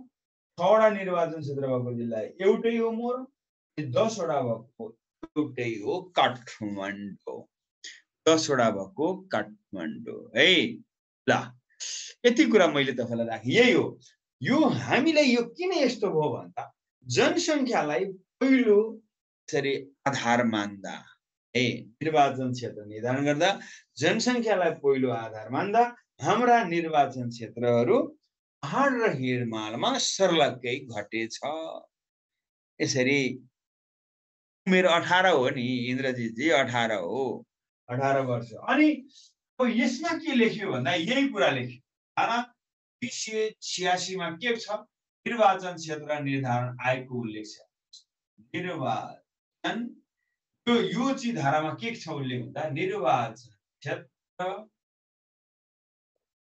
छवटा निर्वाचन क्षेत्र भएको जिल्ला एउटै हो मोर दसवटा भएको एउटै हो काठमाडौँ। दसवटा भएको काठमाडौँ है? ल यति कुरा मैले तपाईँलाई राखेँ। यही हो। यो हामीलाई यो किन यस्तो भयो भन्दा जनसङ्ख्यालाई पहिलो यसरी आधार मान्दा ए निर्वाचन क्षेत्र निर्धारण गर्दा जनसङ्ख्यालाई पहिलो आधार मान्दा हाम्रा निर्वाचन क्षेत्रहरू पहाड र हिरमालमा सर्लक्कै घटेछ। यसरी उमेर अठार हो नि इन्द्रजितजी अठार हो। अठार वर्ष। अनि अब यसमा के लेख्यो भन्दा यही कुरा लेख्यो। धारा दुई सय छियासीमा के छ? निर्वाचन क्षेत्र निर्धारण आयोगको उल्लेख छ। निर्वाचन यो यो चाहिँ धारामा के छ उल्लेख भन्दा निर्वाचन क्षेत्र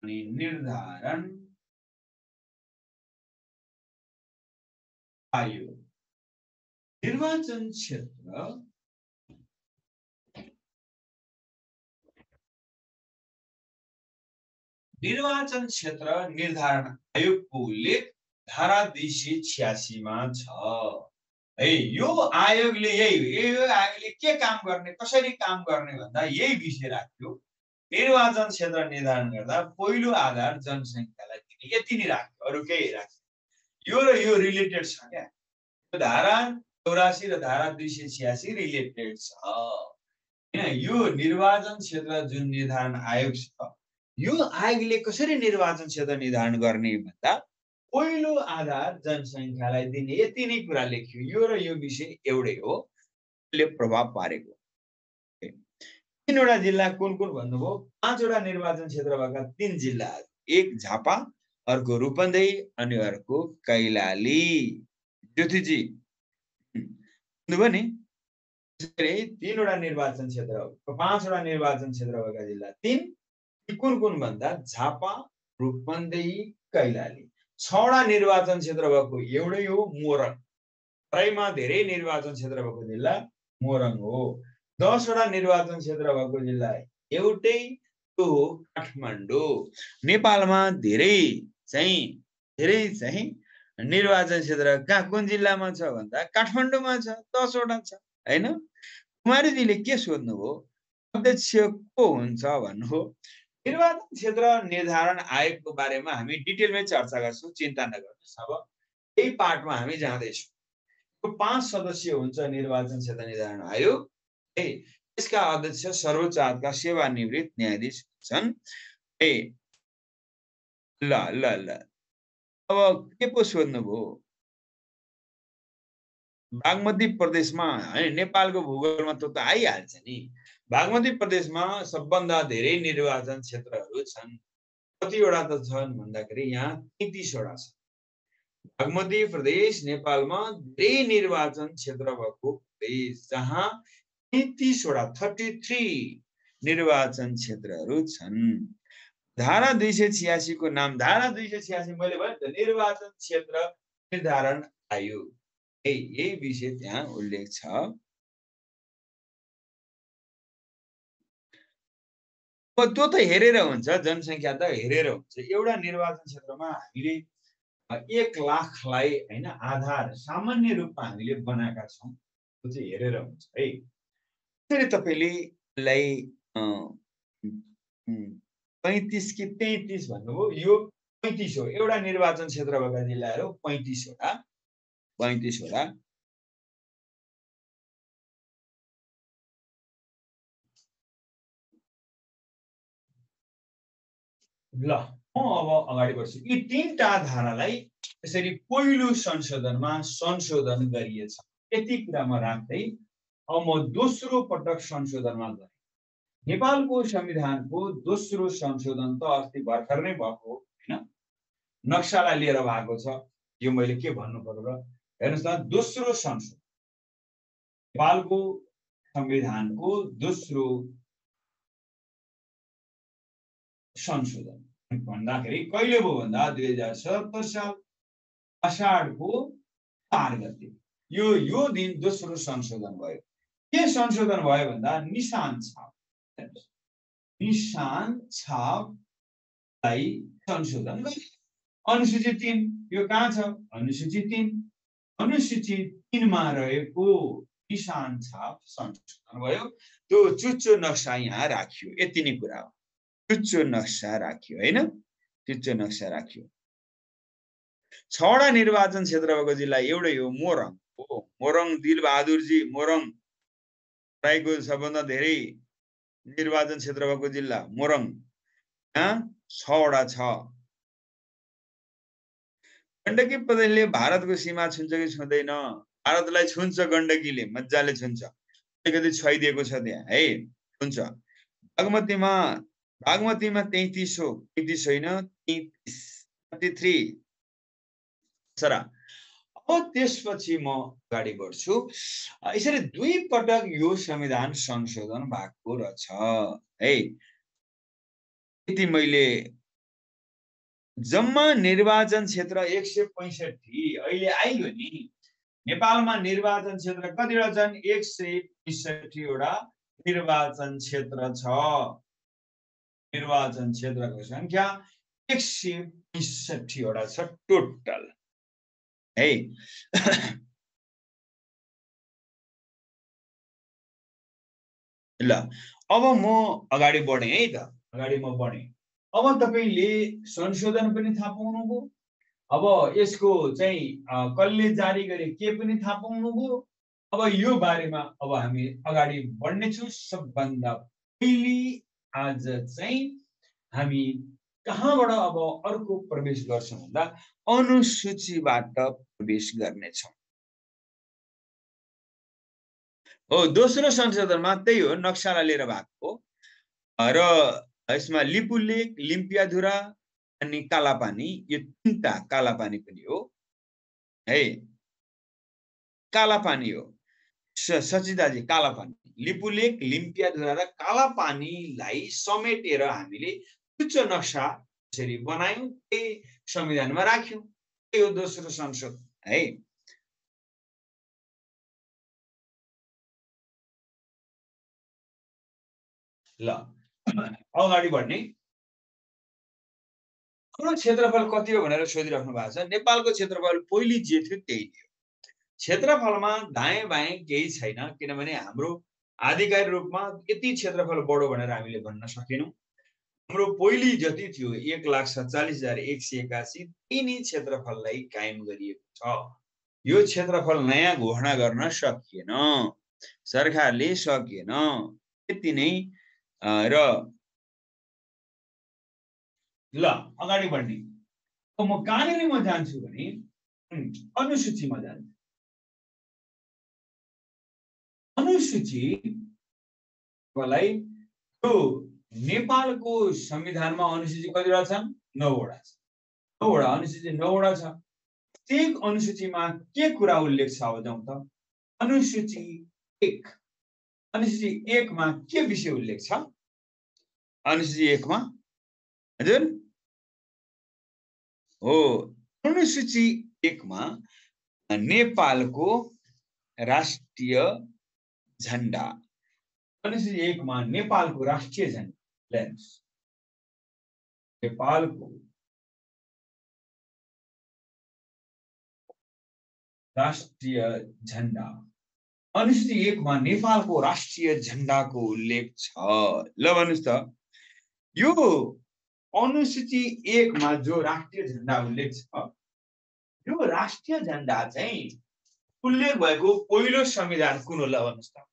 अनि निर्धारण आयोग। निर्वाचन क्षेत्र निर्वाचन क्षेत्र निर्धारण आयोगको उल्लेख धारा दुई सय छ्यासीमा छ। है यो आयोगले यही यो आयोगले के काम गर्ने कसरी काम गर्ने भन्दा यही विषय राख्यो। निर्वाचन क्षेत्र निर्धारण गर्दा पहिलो आधार जनसङ्ख्यालाई दिने। यति नै राख्यो। अरू केही राख्यो यो र यो रिलेटेड छ क्या। धारा चौरासी र धारा दुई सय छ्यासी रिलेटेड छ। होइन यो निर्वाचन क्षेत्र जुन निर्धारण आयोग छ यो आयोगले कसरी निर्वाचन क्षेत्र निर्धारण गर्ने भन्दा पहिलो आधार जनसङ्ख्यालाई दिने यति नै कुरा लेख्यो। यो र यो विषय एउटै हो यसले प्रभाव पारेको। तिनवटा जिल्ला कुन कुन भन्नुभयो? पाँचवटा निर्वाचन क्षेत्र भएका तिन जिल्लाहरू। एक झापा अर्को रूपन्देही अनि अर्को कैलाली। ज्योतिजी भन्नुभयो नि? तिनवटा निर्वाचन क्षेत्र पाँचवटा निर्वाचन क्षेत्र भएका जिल्ला तिन। कुन कुन भन्दा झापा रूपन्देही कैलाली। छवटा निर्वाचन क्षेत्र भएको एउटै हो मोरङ। तराईमा धेरै निर्वाचन क्षेत्र भएको जिल्ला मोरङ हो। दसवटा निर्वाचन क्षेत्र भएको जिल्ला एउटै त्यो हो काठमाडौँ। नेपालमा धेरै चाहिँ धेरै चाहिँ निर्वाचन क्षेत्र कहाँ कुन जिल्लामा छ भन्दा काठमाडौँमा छ दसवटा छ होइन? कुमारीजीले के सोध्नुभयो? अध्यक्ष को हुन्छ भन्नुभयो? निर्वाचन क्षेत्र निर्धारण आयोगको बारेमा हामी डिटेलमै चर्चा गर्छौँ चिन्ता नगर्नुहोस्। अब यही पार्टमा हामी जाँदैछौँ। यो पाँच सदस्य हुन्छ निर्वाचन क्षेत्र निर्धारण आयोग। है यसका अध्यक्ष सर्वोच्च आयोगका सेवानिवृत्त न्यायाधीश हुन्छन्। ए ल ल ल। अब के पो सोध्नुभयो? बागमती प्रदेशमा होइन नेपालको भूगोलमा त आइहाल्छ नि। बागमती प्रदेशमा सबभन्दा धेरै निर्वाचन क्षेत्रहरू छन्। कतिवटा त छन् भन्दाखेरि यहाँ तैतिसवटा छ। बागमती प्रदेश नेपालमा धेरै निर्वाचन क्षेत्र भएको प्रदेश जहाँ तैतिसवटा थर्टी थ्री निर्वाचन क्षेत्रहरू छन्। धारा दुई सय छियासीको नाम धारा दुई सय छियासी मैले भने निर्वाचन क्षेत्र निर्धारण आयोग यही विषय त्यहाँ उल्लेख छ। त्यो त हेरेर हुन्छ जनसङ्ख्या त हेरेर हुन्छ। एउटा निर्वाचन क्षेत्रमा हामीले एक लाखलाई होइन आधार सामान्य रूपमा हामीले बनाएका छौँ त्यो चाहिँ हेरेर हुन्छ है। त्यसरी तपाईँले पैँतिस कि तेत्तिस भन्नुभयो यो पैँतिस हो। एउटा निर्वाचन क्षेत्र भएका जिल्लाहरू पैँतिसवटा पैँतिसवटा। ल म अब अगाडि बढ्छु। यी तिनवटा धारालाई यसरी पहिलो संशोधनमा संशोधन गरिएछ। यति कुरामा राख्दै अब म दोस्रो पटक संशोधनमा गरेँ नेपालको संविधानको दोस्रो संशोधन त अस्ति भर्खर नै भएको होइन? नक्सालाई लिएर भएको छ। यो मैले के भन्नु पर्यो र हेर्नुहोस् न दोस्रो संशोधन। नेपालको संविधानको दोस्रो संशोधन भन्दाखेरि कहिले भयो भन्दा दुई हजार सत्तर साल असाढको चार गते यो यो दिन दोस्रो संशोधन भयो। के संशोधन भयो भन्दा निशान छाप। निशान छापलाई संशोधन गरे अनुसूची तिन यो कहाँ छ? अनुसूची तिन। अनुसूची तिनमा रहेको निशान छाप संशोधन भयो। त्यो चुच्चो नक्सा यहाँ राखियो। यति नै कुरा हो। चुच्चो नक्सा राखियो होइन? चुच्चो नक्सा राखियो। छवटा निर्वाचन क्षेत्र भएको जिल्ला एउटै हो मोरङ। हो मोरङ दिलबहादुरजी मोरङ राईको सबभन्दा धेरै निर्वाचन क्षेत्र भएको जिल्ला मोरङ। यहाँ छवटा छ। गण्डकी प्रदेशले भारतको सीमा छुन्छ कि छुँदैन। भारतलाई छुन्छ गण्डकीले मजाले छुन्छ। अलिकति छाइदिएको छ त्यहाँ है? छुन्छ। बागमतीमा बागमतीमा तेत्तिस हो तेत्तिस होइन तेत्तिस थर्टी थ्री सरा। अब त्यसपछि म अगाडि बढ्छु। यसरी दुई पटक यो संविधान संशोधन भएको रहेछ है। यति मैले जम्मा निर्वाचन क्षेत्र एक सय पैँसठी अहिले आइयो नि। नेपालमा निर्वाचन क्षेत्र कतिवटा छन्? एक सय पैँसठीवटा निर्वाचन क्षेत्र छ। निर्वाचन क्षेत्रको सङ्ख्या एक सय पैँसठीवटा छ टोटल। है? ल अब म अगाडि बढेँ है त? अगाडि म बढेँ। अब तपाईँले संशोधन पनि थाहा पाउनुभयो। अब यसको चाहिँ कसले जारी गरे के पनि थाहा पाउनुभयो। अब यो बारेमा अब हामी अगाडि बढ्नेछौँ। सबभन्दा पहिले आज चाहिँ हामी कहाँबाट अब अर्को प्रवेश गर्छौँ भन्दा अनुसूचीबाट प्रवेश गर्नेछौँ। हो दोस्रो संशोधनमा त्यही हो नक्सालाई लिएर भएको र यसमा लिपुलेक लिम्पियाधुरा अनि कालापानी यो तिनवटा कालापानी पनि हो। है कालापानी हो। सचिदाजी कालापानी लिपुलेक लिम्पियाधुरा र कालापानीलाई समेटेर हामीले उच्च नक्सा यसरी बनायौँ त्यही संविधानमा राख्यौँ। त्यही दोस्रो संशोधन है। ल अगाडि बढ्ने। हाम्रो क्षेत्रफल कति हो भनेर सोधिराख्नु भएको छ? नेपालको क्षेत्रफल पहिले जे थियो त्यही थियो। क्षेत्रफलमा दाएँ बाएँ केही छैन किनभने हाम्रो आधिकारिक रूपमा यति क्षेत्रफल बढो भनेर हामीले भन्न सकेनौँ। हाम्रो पहिले जति थियो एक लाख सत्तालिस हजार एक सय एकासी त्यही नै क्षेत्रफललाई कायम गरिएको छ। यो क्षेत्रफल नयाँ घोषणा गर्न सकिएन सरकारले सकिएन। यति नै र ल अगाडि बढ्ने। म कहाँनिर म जान्छु भने अनुसूचीमा जान्छु। अनुसूचीलाई यो नेपालको संविधानमा अनुसूची कतिवटा छन् नौवटा छ। नौवटा अनुसूची नौवटा छ। प्रत्येक अनुसूचीमा के कुरा उल्लेख छ अब जाउँ त? अनुसूची एक। अनुसूची एकमा के विषय उल्लेख छ? अनुसूची एकमा हजुर? हो। अनुसूची एकमा नेपालको राष्ट्रिय झन्डा अनुसूची एकमा नेपालको राष्ट्रिय झन्डा लेन्स नेपालको राष्ट्रिय झन्डा अनुसूची एकमा नेपालको राष्ट्रिय झन्डाको उल्लेख छ। ल भन्नुहोस् त। यो अनुसूची एकमा जो राष्ट्रिय झन्डा उल्लेख छ यो राष्ट्रिय झन्डा चाहिँ उल्लेख भएको पहिलो संविधान कुन होला भन्नुहोस् त?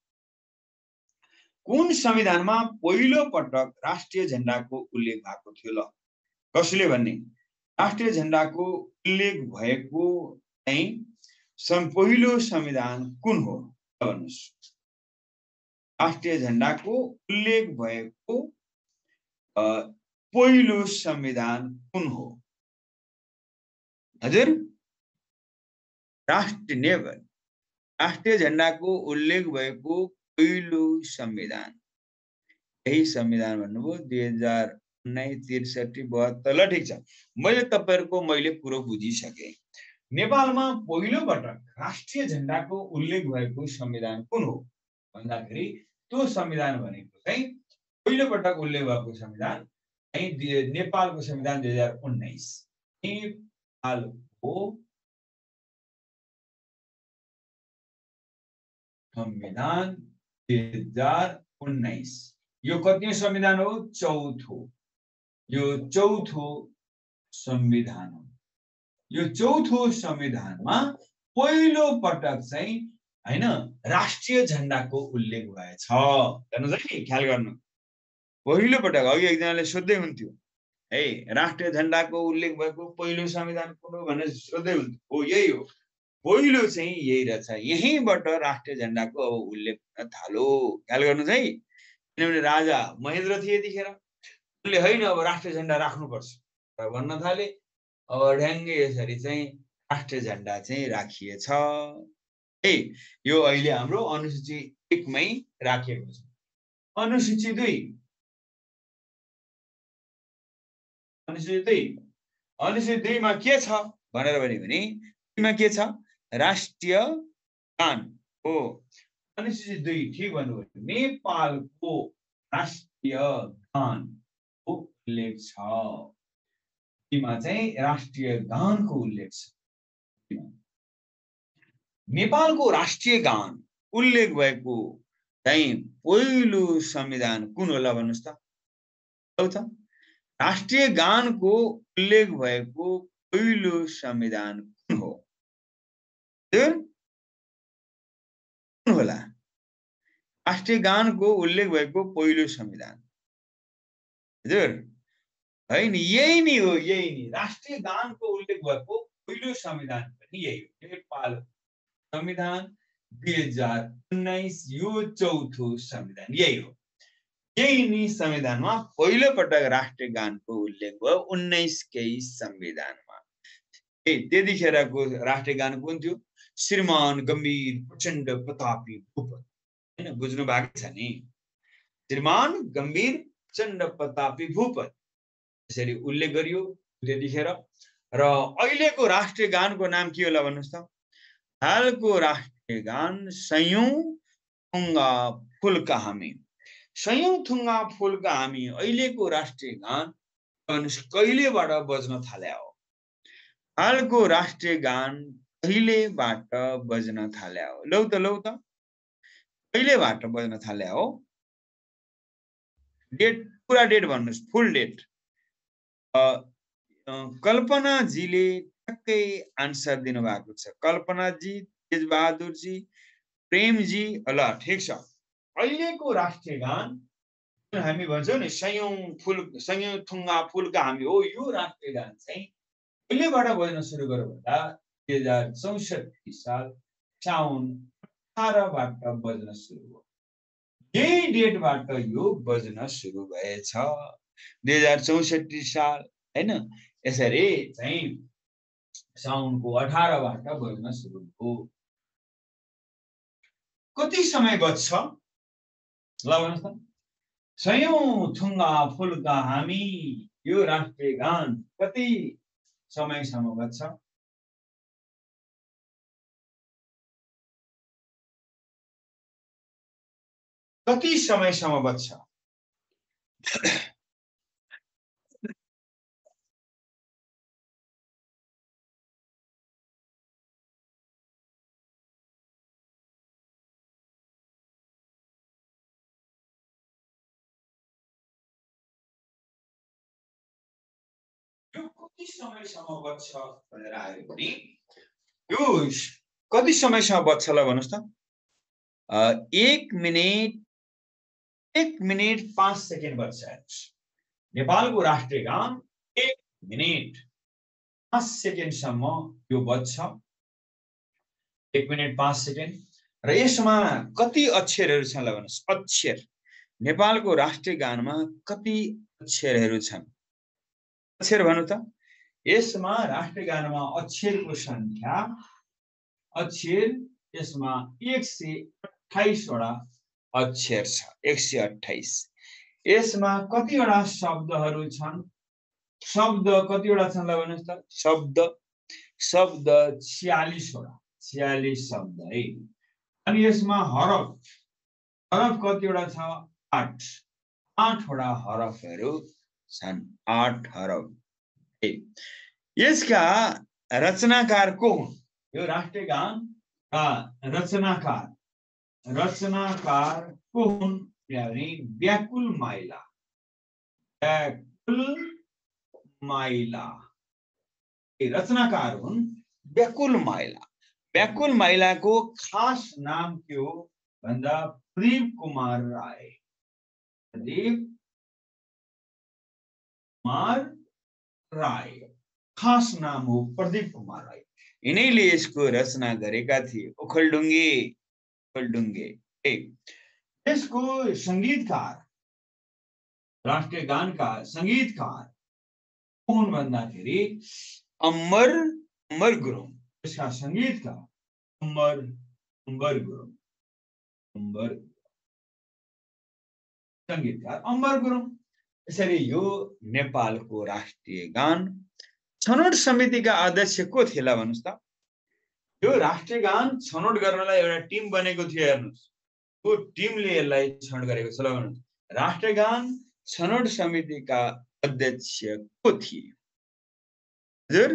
कुन संविधानमा पहिलो पटक राष्ट्रिय झन्डाको उल्लेख भएको थियो ल? कसले भन्ने? राष्ट्रिय झन्डाको उल्लेख भएको चाहिँ पहिलो संविधान कुन हो भन्नुहोस्। राष्ट्रिय झन्डाको उल्लेख भएको पहिलो संविधान कुन हो? हजुर? राष्ट्रिय राष्ट्रिय झन्डाको उल्लेख भएको पहिलो संविधान। यही संविधान भन्नुभयो दुई हजार उन्नाइस त्रिसठी बहत्तर ल ठिक छ। मैले तपाईँहरूको मैले कुरो बुझिसकेँ। नेपालमा पहिलो पटक राष्ट्रिय झन्डाको उल्लेख भएको संविधान कुन हो? भन्दाखेरि त्यो संविधान भनेको चाहिँ पहिलो पटक उल्लेख भएको संविधान नेपालको संविधान दुई हजार उन्नाइस। नेपालको संविधान दुई हजार उन्नाइस। यो कति संविधान हो? चौथो। यो चौथो संविधान हो। यो चौथो संविधानमा पहिलो पटक चाहिँ होइन राष्ट्रिय झन्डाको उल्लेख भएछ। हेर्नुहोस् है ख्याल गर्नु। पहिलो पटक अघि एकजनाले सोध्दै हुन्थ्यो है राष्ट्रिय झन्डाको उल्लेख भएको पहिलो संविधान कुन हो? भनेर सोध्दै हुन्थ्यो। हो यही हो। पहिलो चाहिँ यही रहेछ। यहीँबाट राष्ट्रिय झन्डाको अब उल्लेख हुन थालो। ख्याल गर्नुहोस् है किनभने राजा महेन्द्र थिए यतिखेर उनले होइन अब राष्ट्रिय झन्डा राख्नुपर्छ। र भन्न थाले अब ढ्याङ्गे यसरी चाहिँ राष्ट्रिय झन्डा चाहिँ राखिएछ। है यो अहिले हाम्रो अनुसूची एकमै राखिएको छ। अनुसूची दुई। अनुसूची दुई। अनुसूची दुईमा के छ? भनेर भन्यो भने दुईमा के छ? राष्ट्रिय गान हो। दुई ठिक भन्नुभयो नेपालको राष्ट्रिय गानको उल्लेख छ। चाहिँ राष्ट्रिय गानको उल्लेख छ। नेपालको राष्ट्रिय गान उल्लेख भएको चाहिँ पहिलो संविधान कुन होला भन्नुहोस् त? राष्ट्रिय गानको उल्लेख भएको पहिलो संविधान कुन हो? होला। राष्ट्रिय गानको उल्लेख भएको पहिलो संविधान। हजुर? होइन यही नै हो यही नै। राष्ट्रिय गानको उल्लेख भएको पहिलो संविधान पनि यही हो। नेपाल संविधान दुई हजार उन्नाइस यो चौथो संविधान यही हो। यही नै संविधानमा पहिलो पटक राष्ट्रिय गानको उल्लेख भयो उन्नाइसकै संविधानमा। ए त्यतिखेरको राष्ट्रिय गान कुन थियो? श्रीमान गम्भीर प्रचण्ड प्रतापी भूपत। होइन बुझ्नु भएको छ नि श्रीमान गम्भीर प्रचण्ड प्रतापी भूपत। यसरी उल्लेख गरियो त्यतिखेर र अहिलेको राष्ट्रिय गानको नाम के होला भन्नुहोस् त? हालको राष्ट्रिय गान सयौँ थुङ्गा फुलका हामी। सयौँ थुङ्गा फुलका हामी अहिलेको राष्ट्रिय गान कहिलेबाट बज्न थाले हो? हालको राष्ट्रिय गान कहिलेबाट बज्न थाले हो? लौ त लौ त। कहिलेबाट बज्न थाले हो? डेट पुरा डेट भन्नुहोस् फुल डेट कल्पनाजीले ठ्याक्कै आन्सर दिनुभएको छ। कल्पनाजी तेजबहादुरजी प्रेमजी ल ठिक छ। अहिलेको राष्ट्रिय गान हामी भन्छौँ नि सयौँ फुल सयौँ थुङ्गा फुलका हामी हो। यो राष्ट्रिय गान चाहिँ कहिलेबाट बज्न सुरु गर्यो भन्दा हजार चौसठी साल साउन अठारबाट बज्न सुरु भयो। यही डेटबाट यो बज्न सुरु भएछ। दुई हजार चौसठी साल होइन यसरी चाहिँ साउनको अठारबाट बज्न सुरु भयो। कति समय बज्छ? ल भन्नुहोस् त। सयौँ थुङ्गा फुलका हामी यो राष्ट्रिय गान कति समयसम्म बज्छ? कति समयसम्म बज्छ यो कति समयसम्म बच्छ भनेर आयो भने यो कति समयसम्म बच्छ ल भन्नुहोस् त? एक मिनट एक मिनट पाँच सेकेन्ड हेर्नुहोस् नेपालको राष्ट्रिय गान एक मिनट पाँच सेकेन्डसम्म यो बज्छ एक मिनट पाँच सेकेन्ड र यसमा कति अक्षरहरू छन् ल भन्नुहोस्? अक्षर। नेपालको राष्ट्रिय गानमा कति अक्षरहरू छन्? अक्षर भन्नु त। यसमा राष्ट्रिय गानमा अक्षरको सङ्ख्या अक्षर यसमा एक सय अठाइसवटा अक्षर छ एक सय अठाइस यसमा कतिवटा शब्दहरू छन्? शब्द कतिवटा छन् ल भन्नुहोस् त? शब्द शब्द छ्यालिसवटा छ्यालिस शब्द है। अनि यसमा हरफ हरफ कतिवटा छ? आठ। आठवटा हरफहरू छन् आठ हरफ यसका रचनाकार को हुन्? यो राष्ट्रिय गान रचनाकार। रचनाकार को हुन् किनभने व्याकुल माइला व्याकुल माइला रचनाकार हुन् व्याकुल माइला व्याकुल माइलाको खास नाम के हो भन्दा प्रदीप कुमार राय। प्रदीप कुमार राय। खास नाम हो प्रदीप कुमार राई यिनैले यसको रचना गरेका थिए। ओखलडुङ्गे ओखलडुङ्गे यसको सङ्गीतकार राष्ट्रिय गानका सङ्गीतकार को हुन् भन्दाखेरि अमर अमर गुरुङ यसका सङ्गीतकार अमर अम्बर गुरुङ अम्बर सङ्गीतकार अम्बर गुरुङ यसरी यो नेपालको राष्ट्रिय गान। छनौट समितिका अध्यक्ष को थिए होला भन्नुहोस् त यो राष्ट्रिय गान छनौट गर्नलाई एउटा टिम बनेको थियो हेर्नुहोस्। त्यो टिमले यसलाई छनौट गरेको छ। ल राष्ट्रिय गान छनौट समितिका अध्यक्ष को थिए? हजुर?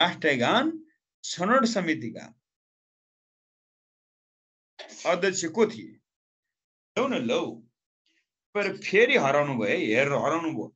राष्ट्रिय गान छनौट समितिका अध्यक्ष को थिए? लौ न लौ। फेरि हराउनु भयो है हेरेर हराउनु भयो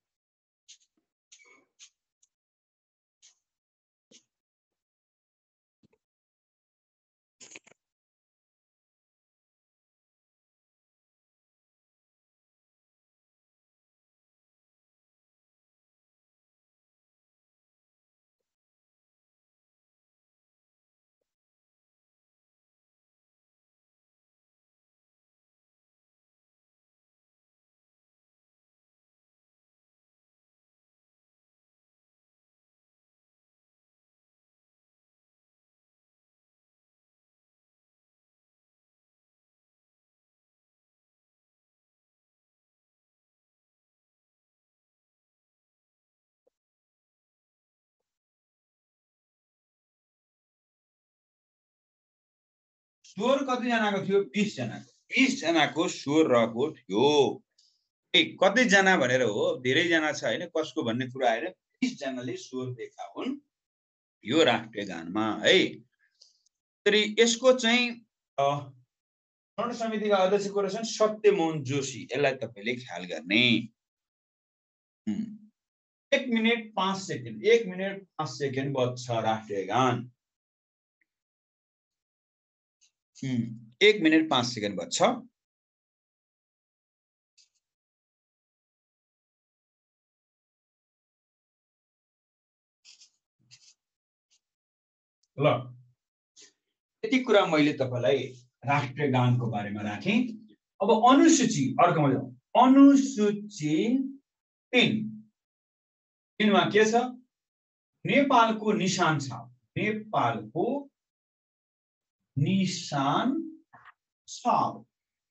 स्वर कतिजनाको थियो? बिसजनाको बिसजनाको स्वर रहेको थियो ए कतिजना भनेर हो? धेरैजना छ होइन? कसको भन्ने कुरा आएर बिसजनाले स्वर देखा हुन् यो राष्ट्रिय गानमा है। यसको चाहिँ समितिका अध्यक्ष को रहेछन् सत्यमोहन जोशी। यसलाई तपाईँले ख्याल गर्ने। एक मिनट पाँच सेकेन्ड। एक मिनट पाँच सेकेन्ड बज्छ राष्ट्रिय गान। एक मिनट पाँच सेकेन्ड बज्छ ल। यति कुरा मैले तपाईँलाई राष्ट्रिय गानको बारेमा राखेँ। अब अनुसूची अर्कोमा जाउँ अनुसूची तिन। तिनमा के छ? नेपालको निशान छ। नेपालको निशान छाप।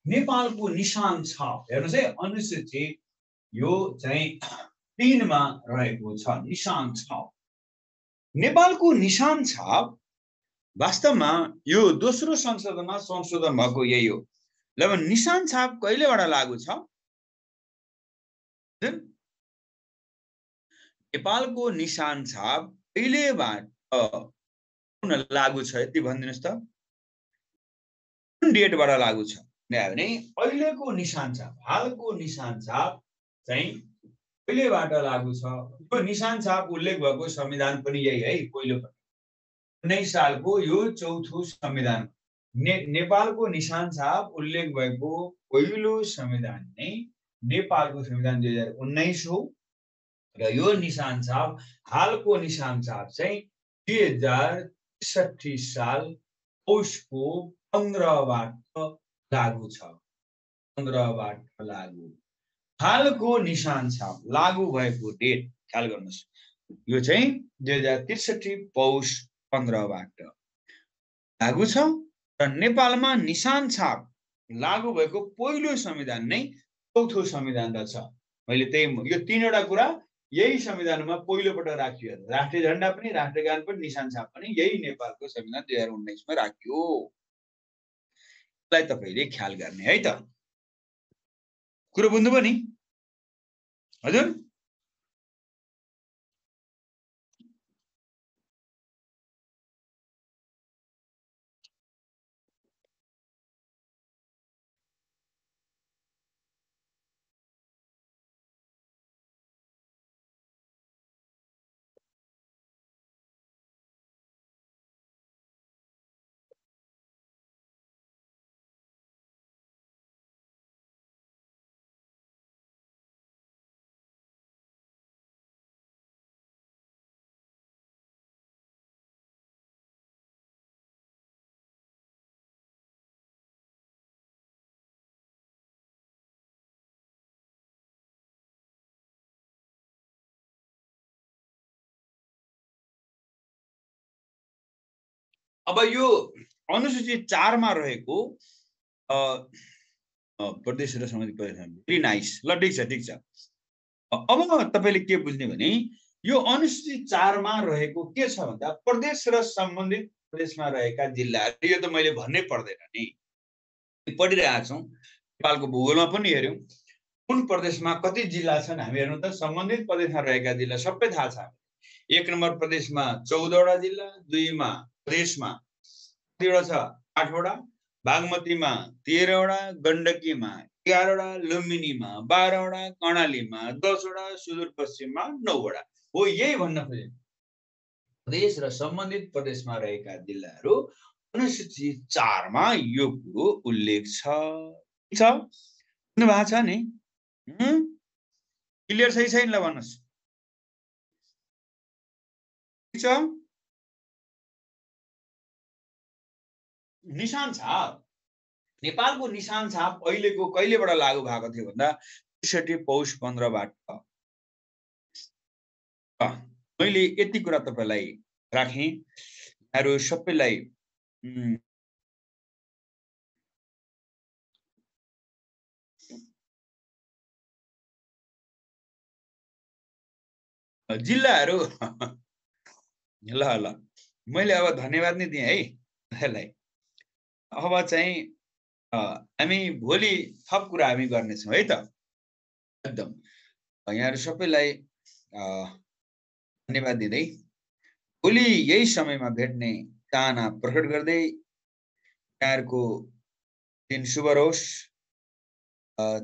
नेपालको निशान छाप हेर्नुहोस् है अनुसूची यो चाहिँ तिनमा रहेको छ निशान छाप। नेपालको निशान छाप वास्तवमा यो दोस्रो संशोधनमा संशोधन भएको यही हो। ल निशान छाप कहिलेबाट लागु छ? नेपालको निशान छाप कहिलेबाट लागु छ यति भनिदिनुहोस् त। कुन डेटबाट लागु छ। भने अहिलेको निशान छाप हालको निशान छाप चाहिँ कहिलेबाट लागु छ। यो निशान छाप उल्लेख भएको संविधान पनि यही है पहिलो उन्नाइस सालको यो चौथो संविधान। ने नेपालको निशान छाप उल्लेख भएको पहिलो संविधान नै नेपालको संविधान दुई हजार उन्नाइस हो। र यो निशान छाप हालको निशान छाप चाहिँ दुई हजार त्रिसठी साल पौषको पन्ध्रबाट लागु छ। पन्ध्रबाट लागु। हालको निशान छाप लागु भएको डेट ख्याल गर्नुहोस्। यो चाहिँ दुई हजार त्रिसठी पौष पन्ध्रबाट लागु छ र नेपालमा निशान छाप लागु भएको पहिलो संविधान नै चौथो संविधान रहेछ मैले त्यही यो तिनवटा कुरा यही संविधानमा पहिलोपल्ट राखियो राष्ट्रिय झन्डा पनि राष्ट्रिय गान पनि निशान छाप पनि यही नेपालको संविधान दुई हजार उन्नाइसमा राखियो। तपाईँले ख्याल गर्ने है त। कुरो बुझ्नुभयो नि? हजुर? अब यो अनुसूची चारमा रहेको प्रदेश र प्रदेश भेरी नाइस ल ठिक छ ठिक छ। अब तपाईँले के बुझ्ने भने यो अनुसूची चारमा रहेको के छ भन्दा प्रदेश र सम्बन्धित प्रदेशमा रहेका जिल्लाहरू यो त मैले भन्नै पर्दैन नि। पढिरहेका छौँ नेपालको भूगोलमा पनि हेऱ्यौँ। कुन प्रदेशमा कति जिल्ला छन् हामी हेर्नु त सम्बन्धित प्रदेशमा रहेका जिल्ला सबै थाहा छ। एक नम्बर प्रदेशमा चौधवटा जिल्ला दुईमा प्रदेशमा कतिवटा छ आठवटा। बागमतीमा तेह्रवटा गण्डकीमा एघारवटा लुम्बिनीमा बाह्रवटा कर्णालीमा दसवटा सुदूरपश्चिममा नौवटा। हो यही भन्न खोजे। प्रदेश र सम्बन्धित प्रदेशमा रहेका जिल्लाहरू अनुसूची चारमा यो कुरो उल्लेख छ। भएको छ नि? क्लियर छ छैन ल भन्नुहोस्। निशान छाप। नेपालको निशान छाप अहिलेको कहिलेबाट लागु भएको थियो भन्दा त्रिसठी पौष पन्ध्रबाट मैले यति कुरा तपाईँलाई राखेँ। यहाँहरू सबैलाई जिल्लाहरू। ल ल। मैले अब धन्यवाद नै दिएँ है। तपाईँलाई। अब चाहिँ हामी भोलि थप कुरा हामी गर्नेछौँ है त? एकदम। यहाँहरू सबैलाई धन्यवाद दिँदै। भोलि यही समयमा भेट्ने चाहना प्रकट गर्दै यहाँहरूको दिन शुभ रहोस्।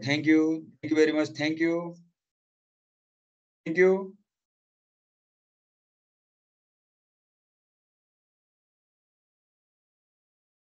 Thank you thank you very much thank you thank you